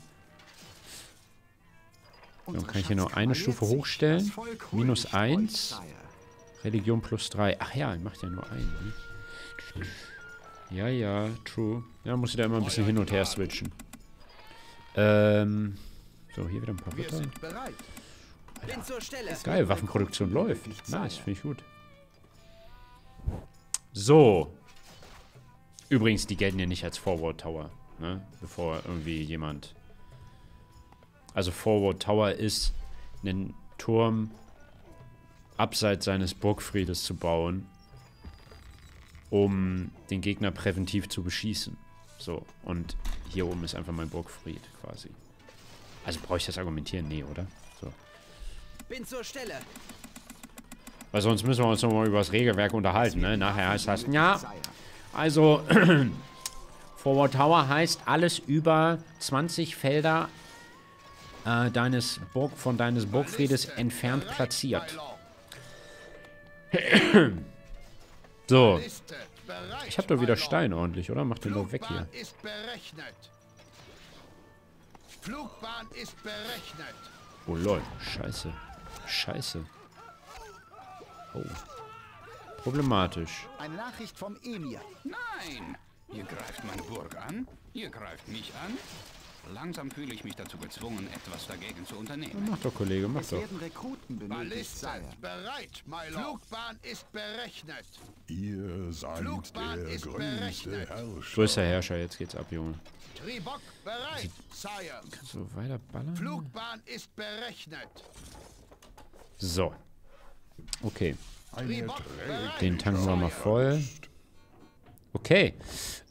Unsere kann ich hier noch eine Stufe hochstellen. Minus huldigt eins. euch, Sire. Religion plus 3. Ach ja, macht ja nur einen. Ne? Ja, ja, true. Ja, muss ich da immer ein bisschen hin und her switchen. Ähm. So, hier wieder ein paar Stelle. Geil, Waffenproduktion läuft. Nice, finde ich gut. So. Übrigens, die gelten ja nicht als Forward Tower, ne? Bevor irgendwie jemand. Also Forward Tower ist einen Turm abseits seines Burgfriedes zu bauen, um den Gegner präventiv zu beschießen. So, und hier oben ist einfach mein Burgfried quasi. Also brauche ich das argumentieren? Nee, oder? So. Bin zur Stelle. Weil sonst müssen wir uns nochmal über das Regelwerk unterhalten, ne? Nachher heißt das, ja. Also <clears throat> Forward Tower heißt alles über 20 Felder äh, deines Burg, von deines Burgfriedes entfernt platziert. <clears throat> So, ich habe doch wieder. Stein ordentlich, oder? Mach den doch weg hier. Flugbahn ist berechnet. Flugbahn ist berechnet. Oh lol, scheiße. Scheiße. Oh. Problematisch. Eine Nachricht vom Emir. Nein! Ihr greift meine Burg an, ihr greift mich an. Langsam fühle ich mich dazu gezwungen, etwas dagegen zu unternehmen. Mach doch, Kollege, mach Es doch. werden Rekruten benötigt, bereit, my Lord. Flugbahn ist berechnet. Ihr seid Flugbahn der ist größte berechnet. Herrscher. Größter Herrscher, jetzt geht's ab, Junge. Tribok bereit, Sire. So, weiter ballern. Flugbahn ist berechnet. So. Okay. Den tanken wir mal voll. Okay.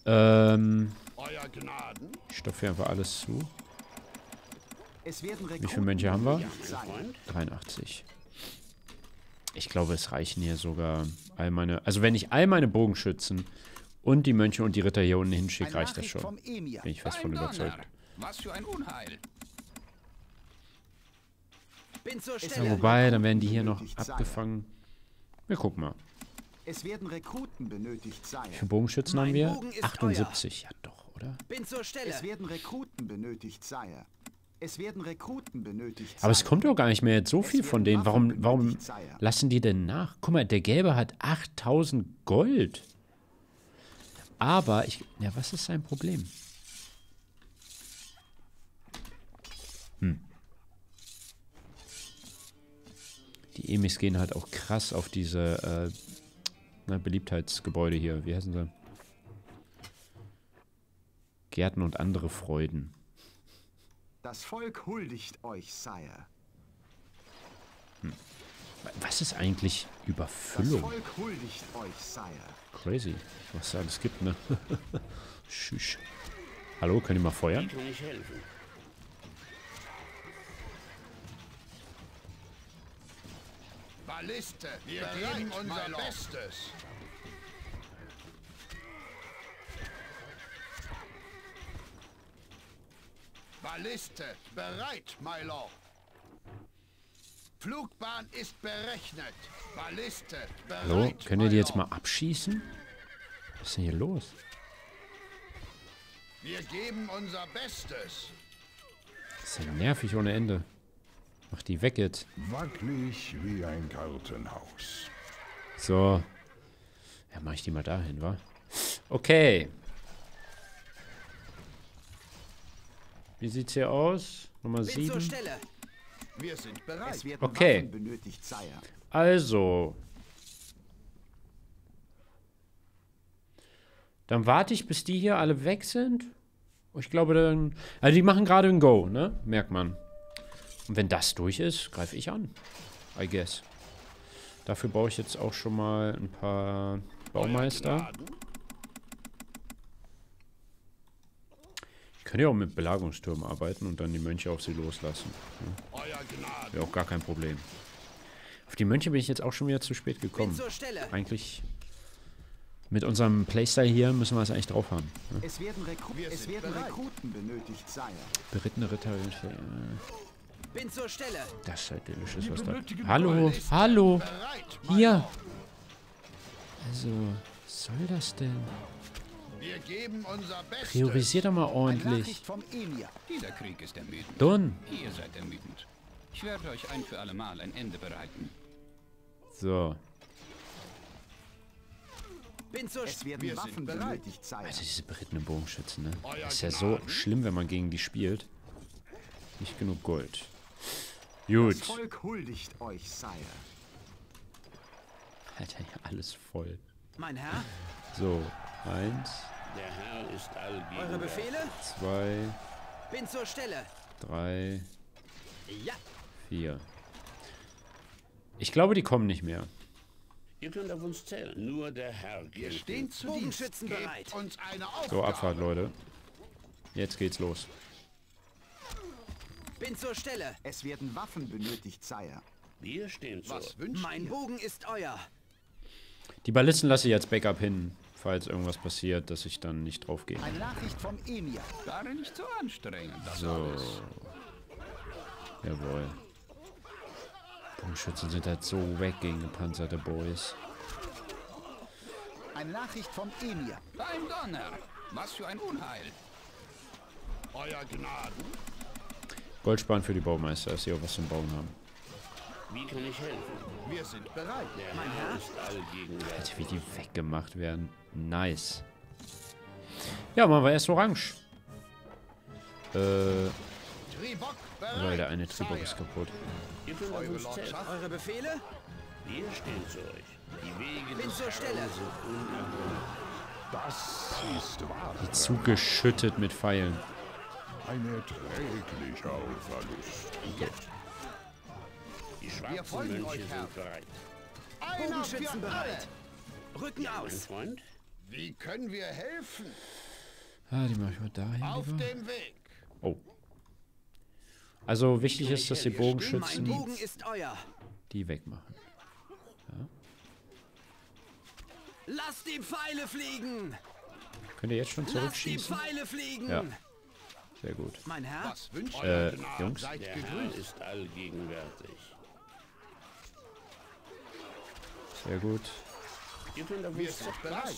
Ähm, Euer Gnaden. ich stopfe hier einfach alles zu. Wie viele Mönche haben wir? benötigt, Sire. 83. Ich glaube, es reichen hier sogar all meine... Also wenn ich all meine Bogenschützen und die Mönche und die Ritter hier unten hinschicke, reicht das schon. Bin ich Ein von überzeugt. Was für ein Unheil. Ja, wobei, dann werden die hier noch abgefangen. Wir gucken mal. Es werden Rekruten benötigt, Sire. Wie viele Bogenschützen Mein haben wir? Bogen ist 78. Ja doch, oder? Bin zur Stelle. Es werden Rekruten benötigt, Sire. Es werden Rekruten benötigt, Aber es kommt doch gar nicht mehr jetzt so Es viel von denen. Warum, warum lassen die denn nach? Guck mal, der Gelbe hat 8000 Gold. Aber ich. Ja, was ist sein Problem? Die Emis gehen halt auch krass auf diese äh, na, Beliebtheitsgebäude hier. Wie heißen sie? Gärten und andere Freuden. Das Volk huldigt euch, Sire. Was ist eigentlich Das Überfüllung? Volk huldigt euch, Sire. Crazy, was es alles gibt, ne? <laughs> Tschüss. Hallo, könnt ihr mal feuern? Kann ich helfen? Balliste, wir geben unser Bestes. Balliste, bereit, my Lord. Flugbahn ist berechnet. Balliste, bereit, Hallo, könnt ihr die jetzt mal abschießen? Was ist denn hier los? Wir geben unser Bestes. Das ist ja nervig ohne Ende. Mach die weg jetzt. Wackelig wie ein Kartenhaus. So. Ja, mach ich die mal dahin, wa? Okay. Wie sieht's hier aus? Nummer Bin zur 7. Stelle. Wir sind bereit. Es werden Okay. Also. Dann warte ich, bis die hier alle weg sind. Ich glaube dann. Also die machen gerade ein Go, ne? Merkt man. Und wenn das durch ist, greife ich an. I guess. Dafür baue ich jetzt auch schon mal ein paar Baumeister. Ich könnte ja auch mit Belagerungstürmen arbeiten und dann die Mönche auf sie loslassen. Euer Gnaden. Wäre auch gar kein Problem. Auf die Mönche bin ich jetzt auch schon wieder zu spät gekommen. Eigentlich mit unserem Playstyle hier müssen wir es eigentlich drauf haben. Ne? Es werden, Rekru es. Rekruten benötigt, Sire. Berittene Ritter. äh, Bin zur Stelle. Das ist halt Wir was da. Hallo, hallo. Hier. Also, was soll das denn? Wir geben unser Bestes. Priorisiert doch mal ordentlich. Nachricht vom Emir. Dieser Krieg ist ermüdend. Don. Ihr seid ermüdend. Ich werde euch ein für alle Mal ein Ende bereiten. So. Bin zur Es werden Wir Waffen bereit. benötigt. Also diese berittenen Bogenschützen, ne? Euer Das ist ja so schlimm, wenn man gegen die spielt. Nicht genug Gold. Das Gut. Volk huldigt euch, Sire. Alter, hier alles voll. Mein Herr. So, eins, Der Herr ist Eure. Befehle. zwei, Bin zur Stelle. drei, Ja. vier. Ich glaube, die kommen nicht mehr. Ihr könnt auf uns zählen. Nur der Herr Wir stehen zu. Bogenschützen bereit. uns eine Aufgabe. So, Abfahrt, Leute. Jetzt geht's los. Bin zur Stelle. Es werden Waffen benötigt, Sire. Wir stehen zu. Was wünscht Mein ihr? Bogen ist euer. Die Ballisten lasse ich als Backup hin, falls irgendwas passiert, dass ich dann nicht drauf gehe. Eine Nachricht vom Emir. Darin nicht so anstrengend, das So. alles. Jawohl. Bogenschützen sind halt so weg gegen gepanzerte Boys. Eine Nachricht vom Emir. Beim Donner. Was für ein Unheil. Euer Gnaden. Gold sparen für die Baumeister, dass sie auch was zum Bauen haben. Wie kann ich helfen? Wir sind bereit. Der Herr ist allgegenwärtig. Alter, wie die weggemacht werden. Nice. Ja, machen wir erst Orange. Äh, Tribok weil bereit. der eine Tribok ist kaputt. Ihr könnt auf Eure uns zählen. Lordschaft, Eure Befehle? Wir stehen zu euch. Die Wege Bin zur Stelle. sind. Das ist wahr. Zugeschüttet mit Pfeilen. Ein erträglicher Verlust. Die schwarzen Mönche sind bereit. einer Bogenschützen für bereit. Rücken Mein aus. Freund, Wie können wir helfen? Ah, die mache ich mal dahin Auf lieber. dem Weg. Oh. Also wichtig ist, dass die Bogenschützen Bogen ist euer. die wegmachen. Lasst die Pfeile fliegen. Könnt ihr jetzt schon Lasst die zurückschießen? Pfeile fliegen. Ja. Sehr gut. Mein Herr? Was wünscht Äh, Jungs, Seid der gegrüßt. Herr ist allgegenwärtig. sehr gut. Ihr könnt auf zählen. bereit.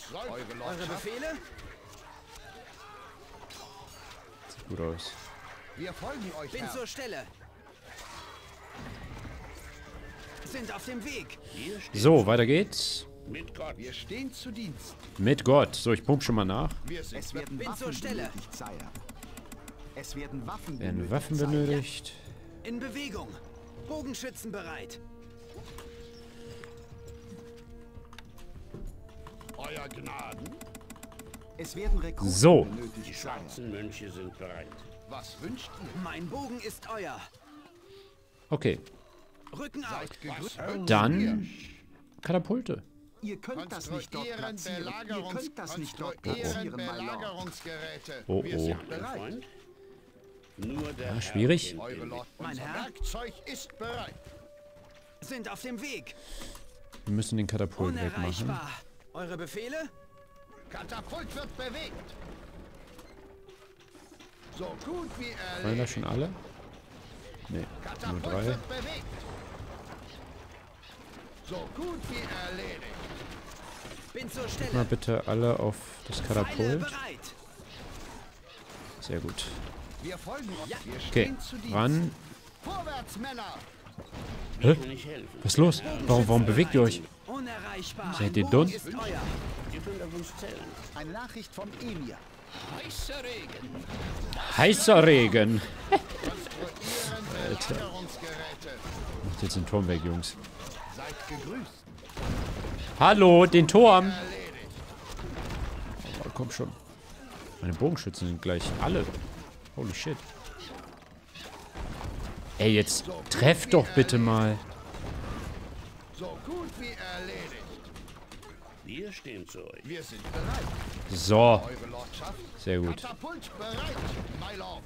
Eure Befehle? Sieht gut aus. wir folgen euch, Bin Herr. zur Stelle. Sind auf dem Weg. So, weiter geht's. mit Gott. Wir stehen zu Dienst. Mit Gott. So, ich pump schon mal nach. Wir sind Es werden Bin zur Stelle. Sire. Es werden Waffen Werden benötigt, Waffen benötigt. In Bewegung. Bogenschützen bereit. euer Gnaden. Es werden Rekruten So. benötigt, Die schwarzen Mönche sind bereit. Was wünscht ihr? Mein Bogen ist euer. Okay, Rücken gegrüßt. dann Katapulte. Ihr könnt das nicht dort platzieren. Ihr könnt das nicht dort platzieren. Oh, Wir oh. Ja, schwierig. kennt Eure den Lord, Mein unser Herr? Werkzeug ist bereit. Sind auf dem Weg. Wir müssen den Katapult wegmachen. Eure Befehle? Katapult wird bewegt. So gut wie Wollen da erledigt. schon alle? Ne, nur Katapult drei. wird bewegt. So gut wie erledigt. Bin zur Mal Stelle. bitte alle auf das Katapult. Sehr gut. Wir folgen euch. Ja. Wir Okay, ran. Vorwärts, Männer. Hä? Was ist los? Warum, warum bewegt ihr euch? Seid ihr dumm? Eine Nachricht vom Emir. Heißer Regen. Heißer Regen. Belagerungsgeräte. Macht jetzt den Turm weg, Jungs. Seid gegrüßt. Hallo, den Turm. Oh, komm schon. Meine Bogenschützen sind gleich alle. Holy shit. Ey, jetzt treff doch bitte mal. So gut wie erledigt. Wir stehen zu euch. Wir sind bereit. So, Eure Lordschaft. sehr gut. Katapult bereit, my lord.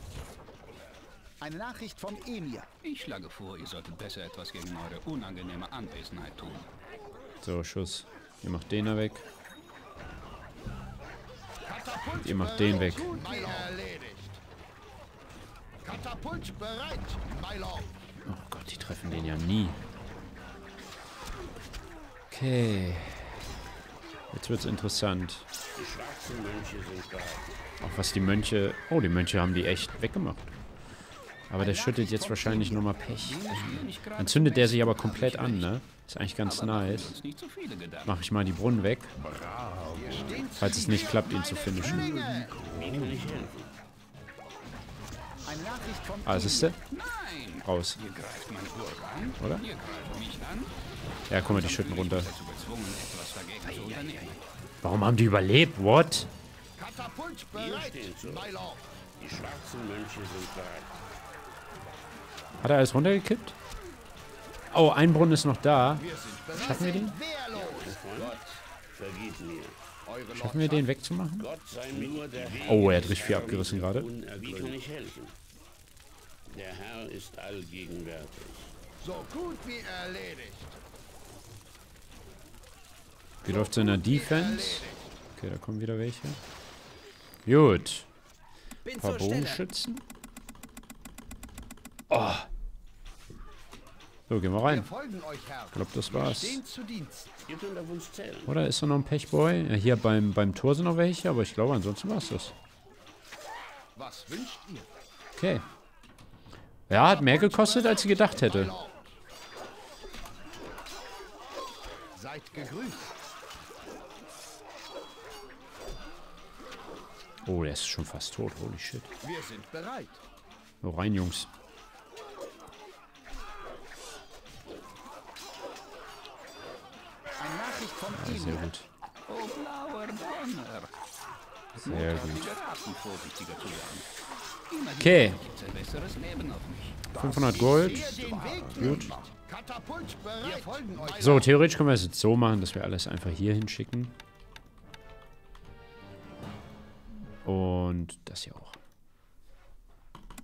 Eine Nachricht vom Emir. Ich schlage vor, ihr solltet besser etwas gegen eure unangenehme Anwesenheit tun. So, Schuss. Ihr macht den da weg. Katapult Ihr macht den weg. Erledigt. Katapult bereit, my lord. Oh Gott, die treffen den ja nie. Okay. Jetzt wird's interessant. Die schwarzen Mönche sind bereit. Auch was die Mönche... Oh, die Mönche haben die echt weggemacht. Aber der schüttet jetzt wahrscheinlich nur mal Pech. Dann zündet der sich aber komplett an, ne? Ist eigentlich ganz nice. Mache ich mal die Brunnen weg. Falls es nicht klappt, ihn zu finishen. Ah, siehst du? Nein! Raus. Ihr greift meine Burg an. Oder? Ihr greift mich an. Ja, guck mal, die schütten runter. Warum haben die überlebt? What? Hat er alles runtergekippt? Oh, ein Brunnen ist noch da. Schaffen wir den? Vergib mir. Schaffen wir den wegzumachen? Oh, er hat richtig viel abgerissen gerade. Wie kann ich helfen? Der Herr ist allgegenwärtig. So gut wie erledigt. Wie läuft's in der Defense? Okay, da kommen wieder welche. Gut. Ein paar. Bogenschützen. Oh. So, gehen wir rein. Ich glaube, das war's. Oder ist da noch ein Pechboy? Ja, hier beim, beim Tor sind noch welche, aber ich glaube, ansonsten war's das. Was wünscht ihr? Okay. Ja, hat mehr gekostet, als ich gedacht hätte. lord. Seid gegrüßt. Oh, der ist schon fast tot. Holy shit. Wir sind bereit. Oh, rein, Jungs. Eine Nachricht von Ja, sehr gut. Oh, blauer Donner. Sehr gut. Okay. gibt's ein besseres Leben auf mich. 500 Gold. Gut. So, theoretisch können wir es jetzt so machen, dass wir alles einfach hier hinschicken. Und das hier auch.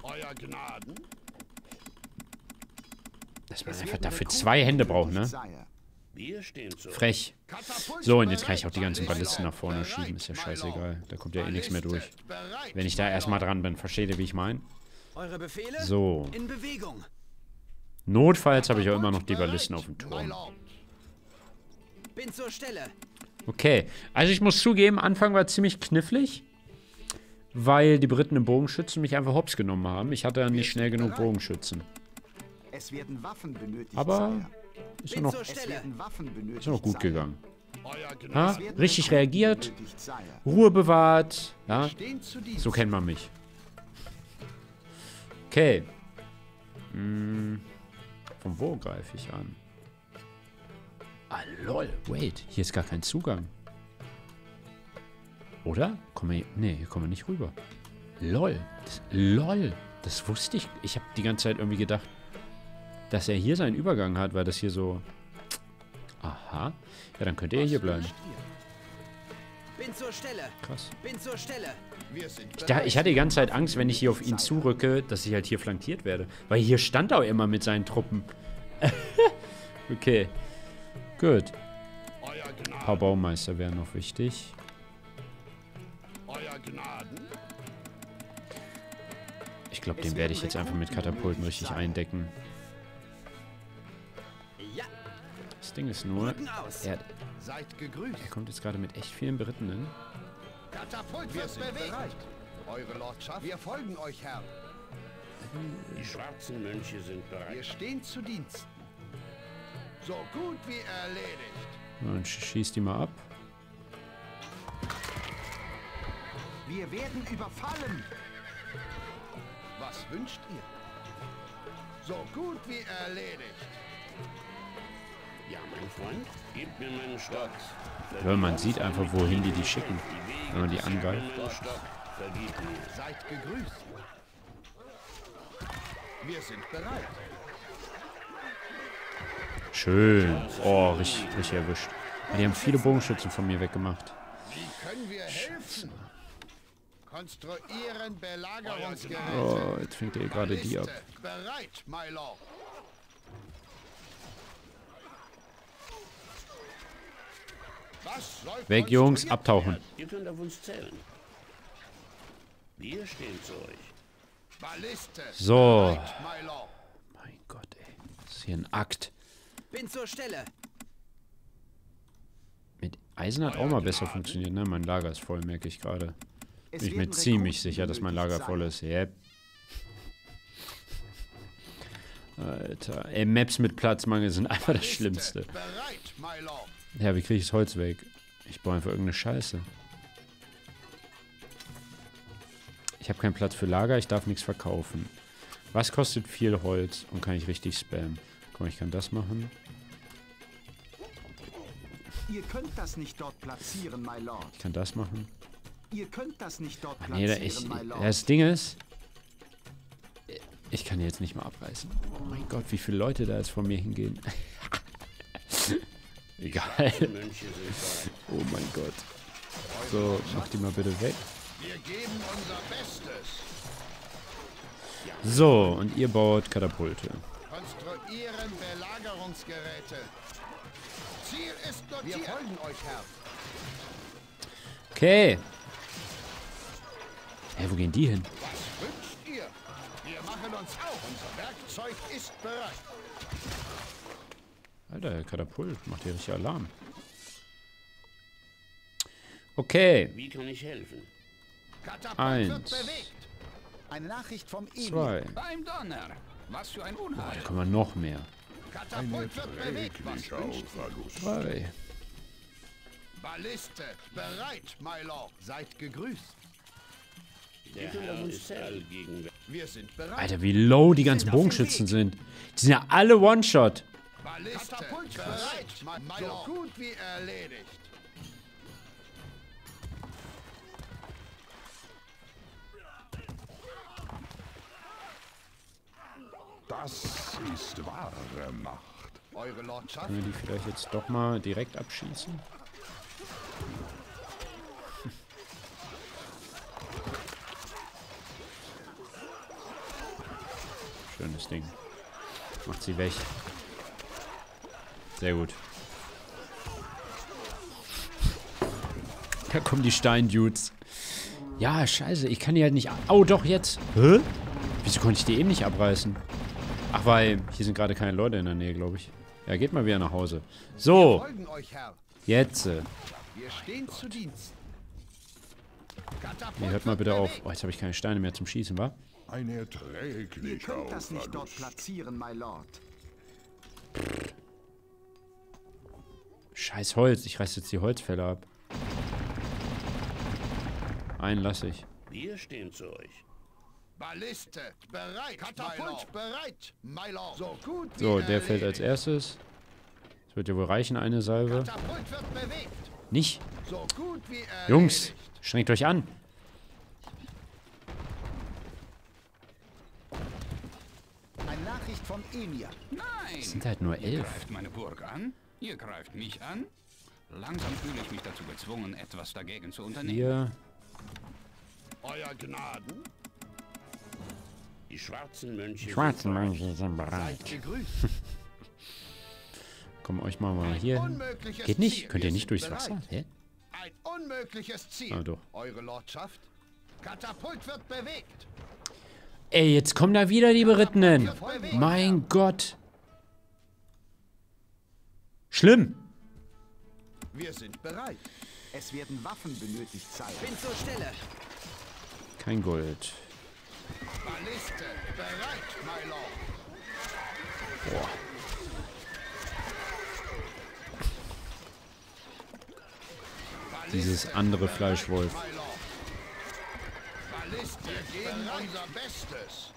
Euer Gnaden? Dass man einfach dafür zwei Hände braucht, ne? Frech. So, und jetzt kann ich auch die ganzen Ballisten nach vorne Bereit, schieben. Ist ja scheißegal. Da kommt ja eh nichts mehr durch. Wenn ich da erstmal dran bin. Versteht ihr, wie ich meine? So. In Bewegung. Notfalls habe ich auch immer noch die Bereit, Ballisten auf dem Turm. lord. Bin zur Stelle. Okay. Also ich muss zugeben, Anfang war ziemlich knifflig. Weil die Briten im Bogenschützen mich einfach hops genommen haben. Ich hatte ja nicht schnell genug Bogenschützen. Es werden Waffen benötigt, Aber Sire. Ist ja noch, ist noch gut gegangen. Euer Gnaden? Ha? Richtig reagiert. Ruhe bewahrt. Ja, so kennt man mich. Okay. Hm, von wo greife ich an? Ah, lol. Wait, hier ist gar kein Zugang. Oder? Kommen wir hier, nee, hier kommen wir nicht rüber. Lol. Das, lol. Das wusste ich. Ich habe die ganze Zeit irgendwie gedacht, dass er hier seinen Übergang hat, weil das hier so... Aha. Ja, dann könnt ihr hier bleiben. Bin zur Stelle. Krass. Bin zur Stelle. Wir sind Ich, da, ich hatte die ganze Zeit Angst, wenn ich hier auf ihn zurücke, dass ich halt hier flankiert werde. Weil hier stand er auch immer mit seinen Truppen. <laughs> okay. Gut. Ein paar Baumeister wären noch wichtig. Euer Gnaden? Ich glaube, den werde ich jetzt einfach mit Katapulten richtig eindecken. Das Ding ist nur, er, Seid gegrüßt. er kommt jetzt gerade mit echt vielen Berittenen. Katapult Wir sind bewegt. bereit. Eure Lordschaft. Wir folgen euch, Herr. Die schwarzen Mönche sind Wir bereit. stehen zu Diensten. So gut wie erledigt. Und sch- schießt die mal ab. Wir werden überfallen. Was wünscht ihr? So gut wie erledigt. Ja, mein Freund, gebt mir meinen Stock. Ja, man sieht einfach, wohin die die schicken, wenn man die angreift. Seid gegrüßt. Wir sind bereit. Schön. Oh, richtig, richtig erwischt. Ja, Die haben viele Bogenschützen von mir weggemacht. Wie können wir helfen? Konstruieren Belagerungsgeräte. Oh, jetzt fängt er gerade die ab. Bereit, my lord. Was soll Weg, Jungs, abtauchen. Ihr könnt auf uns zählen. Wir stehen zu euch. Balliste. So. Mein Gott, ey. Das ist hier ein Akt. Bin zur Stelle. Mit Eisen hat auch mal besser funktioniert, ne? Mein Lager ist voll, merke ich gerade. Bin ich mir ziemlich sicher, dass mein Lager voll ist. Yep. Alter. Ey, Maps mit Platzmangel sind <laughs> einfach das Schlimmste. Bereit, my lord. Ja, wie kriege ich das Holz weg? Ich baue einfach irgendeine Scheiße. Ich habe keinen Platz für Lager, ich darf nichts verkaufen. Was kostet viel Holz und kann ich richtig spammen? Guck mal, ich kann das machen. Ihr könnt das nicht dort platzieren, my lord. Ich kann das machen. Ihr könnt das nicht dort platzieren, nee, da, ich, das Ding ist, ich kann jetzt nicht mal abreißen. Oh mein Gott, wie viele Leute da jetzt vor mir hingehen. Egal. Oh mein Gott. So, mach die mal bitte weg. Wir geben unser Bestes. So, und ihr baut Katapulte. Konstruieren Belagerungsgeräte. Ziel ist notiert. Wir folgen euch, Herr. Okay. Hä, wo gehen die hin? Was wünscht ihr? Wir machen uns auf. Unser Werkzeug ist bereit. Alter, der Katapult macht hier richtig Alarm. Okay. Wie kann ich helfen? Katapult Eins. wird bewegt. Eine Nachricht vom. Zwei. Beim Donner. Was für ein Unheil. Da kommen wir noch mehr. Katapult wird bewegt. Was. Drei. Balliste bereit, my lord. Seid gegrüßt. Der Herr ist allgegenwärtig. Wir sind bereit. Alter, wie low die ganzen Bogenschützen sind. Die sind ja alle One-Shot. Balliste bereit. So gut wie erledigt. Das ist wahre Macht. Eure Lordschaft. Können wir die vielleicht jetzt doch mal direkt abschießen? Schönes Ding. Macht sie weg. Sehr gut. Da kommen die Steindudes. Ja, scheiße, ich kann die halt nicht... Oh, doch, jetzt. Hä? Wieso konnte ich die eben nicht abreißen? Ach, weil hier sind gerade keine Leute in der Nähe, glaube ich. Ja, geht mal wieder nach Hause. So, jetzt. äh, Wir stehen zu Dienst. Katapult Nee, hört mal bitte auf. Oh, jetzt habe ich keine Steine mehr zum Schießen, wa? Ein Ihr erträglicher könnt das nicht dort platzieren, my lord. Scheiß Holz. Ich reiß jetzt die Holzfälle ab. Einen lasse ich. Wir stehen zu euch. Balliste bereit. Katapult bereit. My Lord. So gut So, der fällt als erledigt. erstes. Das wird ja wohl reichen, eine Salve. Katapult wird bewegt. Nicht. So gut wie erledigt. Jungs, strengt euch an. Eine Nachricht vom Emir. Nein! sind halt nur elf. Ihr greift mich an. Langsam fühle ich mich dazu gezwungen, etwas dagegen zu unternehmen. Hier. Euer Gnaden. Die schwarzen Mönche Schwarzen sind bereit. Mönche sind bereit. <laughs> Komm euch mal mal hier hin. Geht nicht? Ziel. Könnt ihr nicht durchs bereit. Wasser? Hä? Ein unmögliches Ziel. Ah, doch. Eure Lordschaft. Katapult wird bewegt. Ey, jetzt kommen da wieder die Berittenen. Mein Gott. Schlimm. Wir sind bereit. Es werden Waffen benötigt, Sire. Bin zur Stelle. Kein Gold. Balliste bereit, my Lord. Balliste Dieses andere Fleischwolf. Balliste geben unser Bestes.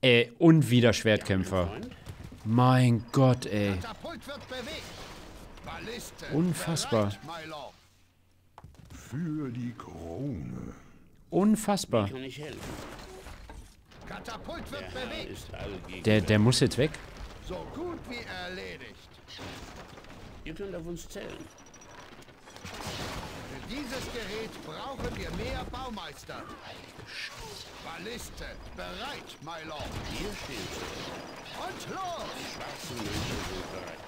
Ey, und wieder Schwertkämpfer. Mein Gott, ey. Katapult wird bewegt. Balliste Unfassbar. Für die Krone. Unfassbar. Kann ich helfen? Katapult wird Der Herr bewegt. ist allgegenwärtig. Der, der muss jetzt weg. So gut wie erledigt. Ihr könnt auf uns zählen. Dieses Gerät brauchen wir mehr Baumeister. Balliste bereit, my Lord. Zu euch. Und los! Die schwarzen Mönche sind bereit.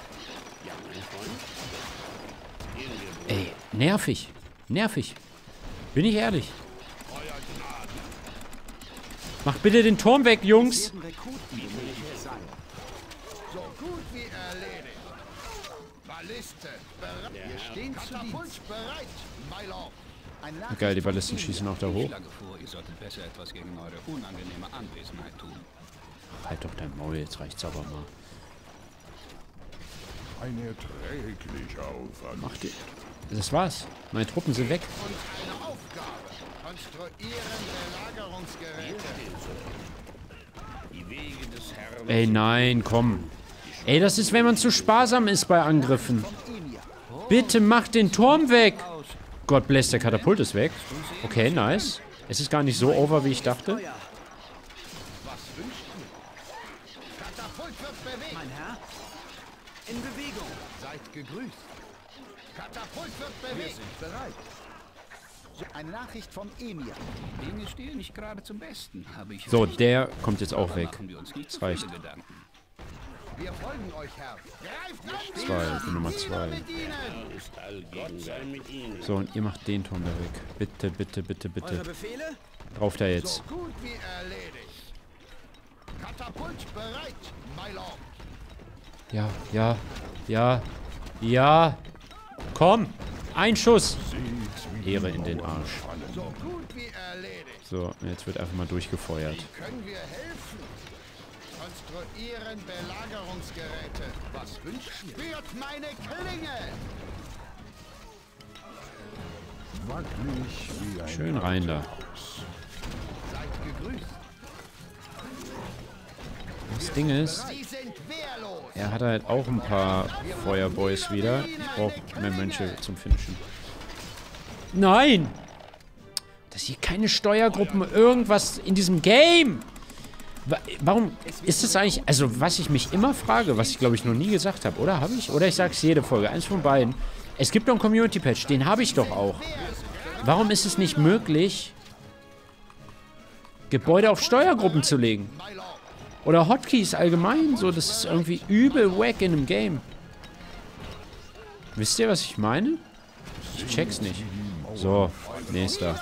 Ja, mein Freund. Ey, nervig. Nervig. Bin ich ehrlich. Euer Gnaden. Macht bitte den Turm weg, Jungs. So gut wie erledigt. Balliste bereit. Wir stehen Katapult bereit, Geil, die Ballisten schießen auch da hoch. Halt doch dein Maul, jetzt reicht's aber mal. Ein erträglicher Verlust. Mach die. Das war's. Meine Truppen sind weg. Und eine Aufgabe. Konstruieren Belagerungsgeräte. stehen zu euch. Die Wege des Herrn Ey, nein, komm. Ey, das ist, wenn man zu sparsam ist bei Angriffen. Bitte mach den Turm weg. Gott bless, der Katapult ist weg. Okay, nice. Es ist gar nicht so over, wie ich dachte. Feuer. Was wünscht ihr? Katapult wird bewegt. Mein Herr. In Bewegung. Seid gegrüßt. Katapult wird bewegt. Wir sind bereit. Eine Nachricht vom Emir. Dinge stehen nicht gerade zum Besten, habe ich So, der kommt jetzt auch weg. machen wir uns nicht zu reicht. Wir folgen euch, Herr. Greift an! Zwei, ich bin Nummer zwei. bedienen! ist allgegenwärtig. sei mit ihnen. So, und ihr macht den Turm da weg. Bitte, bitte, bitte, bitte. Befehle? Drauf da So jetzt. gut wie erledigt. Katapult bereit, my Lord. Ja, ja, ja, ja. Komm, ein Schuss. Ehre in den Arsch. fallen. So gut wie erledigt. So, jetzt wird einfach mal durchgefeuert. Konstruieren Belagerungsgeräte. Was wünscht ihr? Spürt meine Klinge! Wackelig wie ein Schön rein da. Seid gegrüßt. Das Ding ist, er hat halt auch ein paar Feuerboys wieder. Ich brauche mehr Mönche zum Finishen. Nein! Dass hier keine Steuergruppen irgendwas in diesem Game. Wa- Warum ist das eigentlich, also was ich mich immer frage, was ich glaube ich noch nie gesagt habe, oder habe ich? Oder ich sage es jede Folge, eins von beiden. Es gibt doch einen Community-Patch, den habe ich doch auch. Warum ist es nicht möglich, Gebäude auf Steuergruppen zu legen? Oder Hotkeys allgemein, so, das ist irgendwie übel wack in einem Game. Wisst ihr, was ich meine? Ich check's nicht. So, nächster.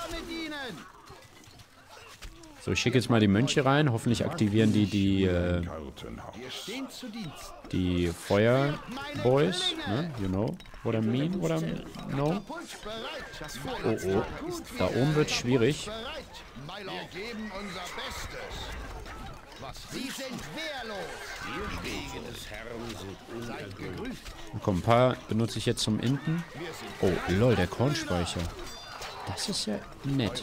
So, ich schicke jetzt mal die Mönche rein. Hoffentlich aktivieren die die, äh, die Feuerboys. Ne? You know what I mean? What I know? Oh, oh. Da oben wird's schwierig. unergründlich. Komm, ein paar benutze ich jetzt zum Inten. Oh, lol, der Kornspeicher. Das ist ja nett.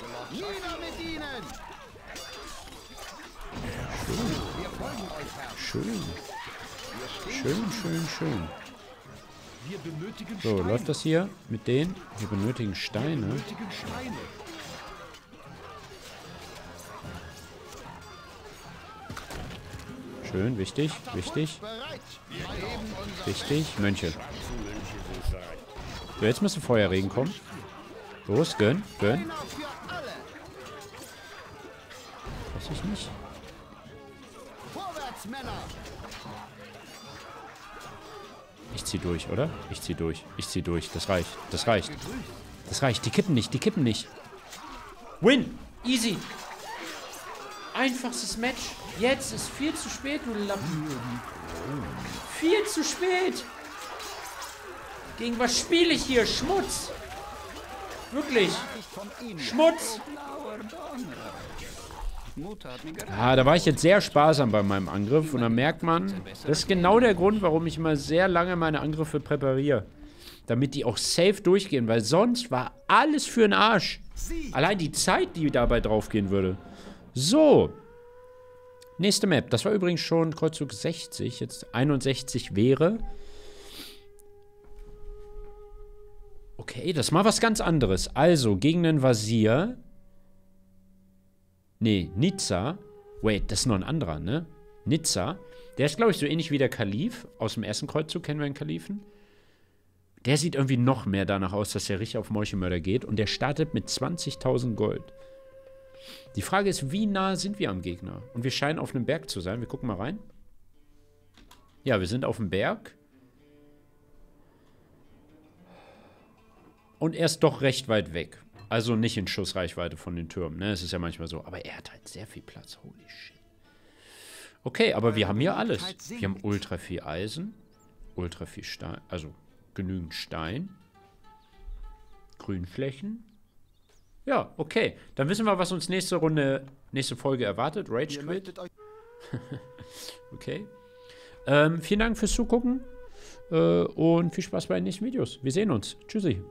Schön. Schön, schön, schön. So, läuft das hier mit denen? Wir benötigen Steine. Schön, wichtig, wichtig, wichtig. Mönche. So, jetzt müsste Feuerregen kommen. Los, gönn, gönn. Weiß ich nicht. Männer. Ich zieh durch, oder? Ich zieh durch. Ich zieh durch. Das reicht. Das reicht. Das reicht. Die kippen nicht. Die kippen nicht. Win. Easy. Einfachstes Match. Jetzt ist viel zu spät, du Lappen. Viel zu spät. Gegen was spiele ich hier? Schmutz. Wirklich. Schmutz. Mutter hat mir geraten. Ah, da war ich jetzt sehr sparsam bei meinem Angriff und dann merkt man, das ist genau der Grund, warum ich immer sehr lange meine Angriffe präpariere. Damit die auch safe durchgehen, weil sonst war alles für den Arsch. Allein die Zeit, die dabei draufgehen würde. So. Nächste Map. Das war übrigens schon Kreuzzug 60. Jetzt 61 wäre. Okay, das ist mal was ganz anderes. Also, gegen den Vasier. Nee, Nizza. Wait, das ist noch ein anderer, ne? Nizza. Der ist, glaube ich, so ähnlich wie der Kalif. Aus dem ersten Kreuzzug kennen wir den Kalifen. Der sieht irgendwie noch mehr danach aus, dass der richtig auf Meuchelmörder geht. Und der startet mit 20.000 Gold. Die Frage ist, wie nah sind wir am Gegner? Und wir scheinen auf einem Berg zu sein. Wir gucken mal rein. Ja, wir sind auf dem Berg. Und er ist doch recht weit weg. Also nicht in Schussreichweite von den Türmen, ne? Es ist ja manchmal so. Aber er hat halt sehr viel Platz. Holy shit. Okay, aber wir haben hier alles. Wir haben ultra viel Eisen. Ultra viel Stein. Also genügend Stein. Grünflächen. Ja, okay. Dann wissen wir, was uns nächste Runde, nächste Folge erwartet. Rage Quit. <laughs> Okay. Ähm, vielen Dank fürs Zugucken. Äh, und viel Spaß bei den nächsten Videos. Wir sehen uns. Tschüssi.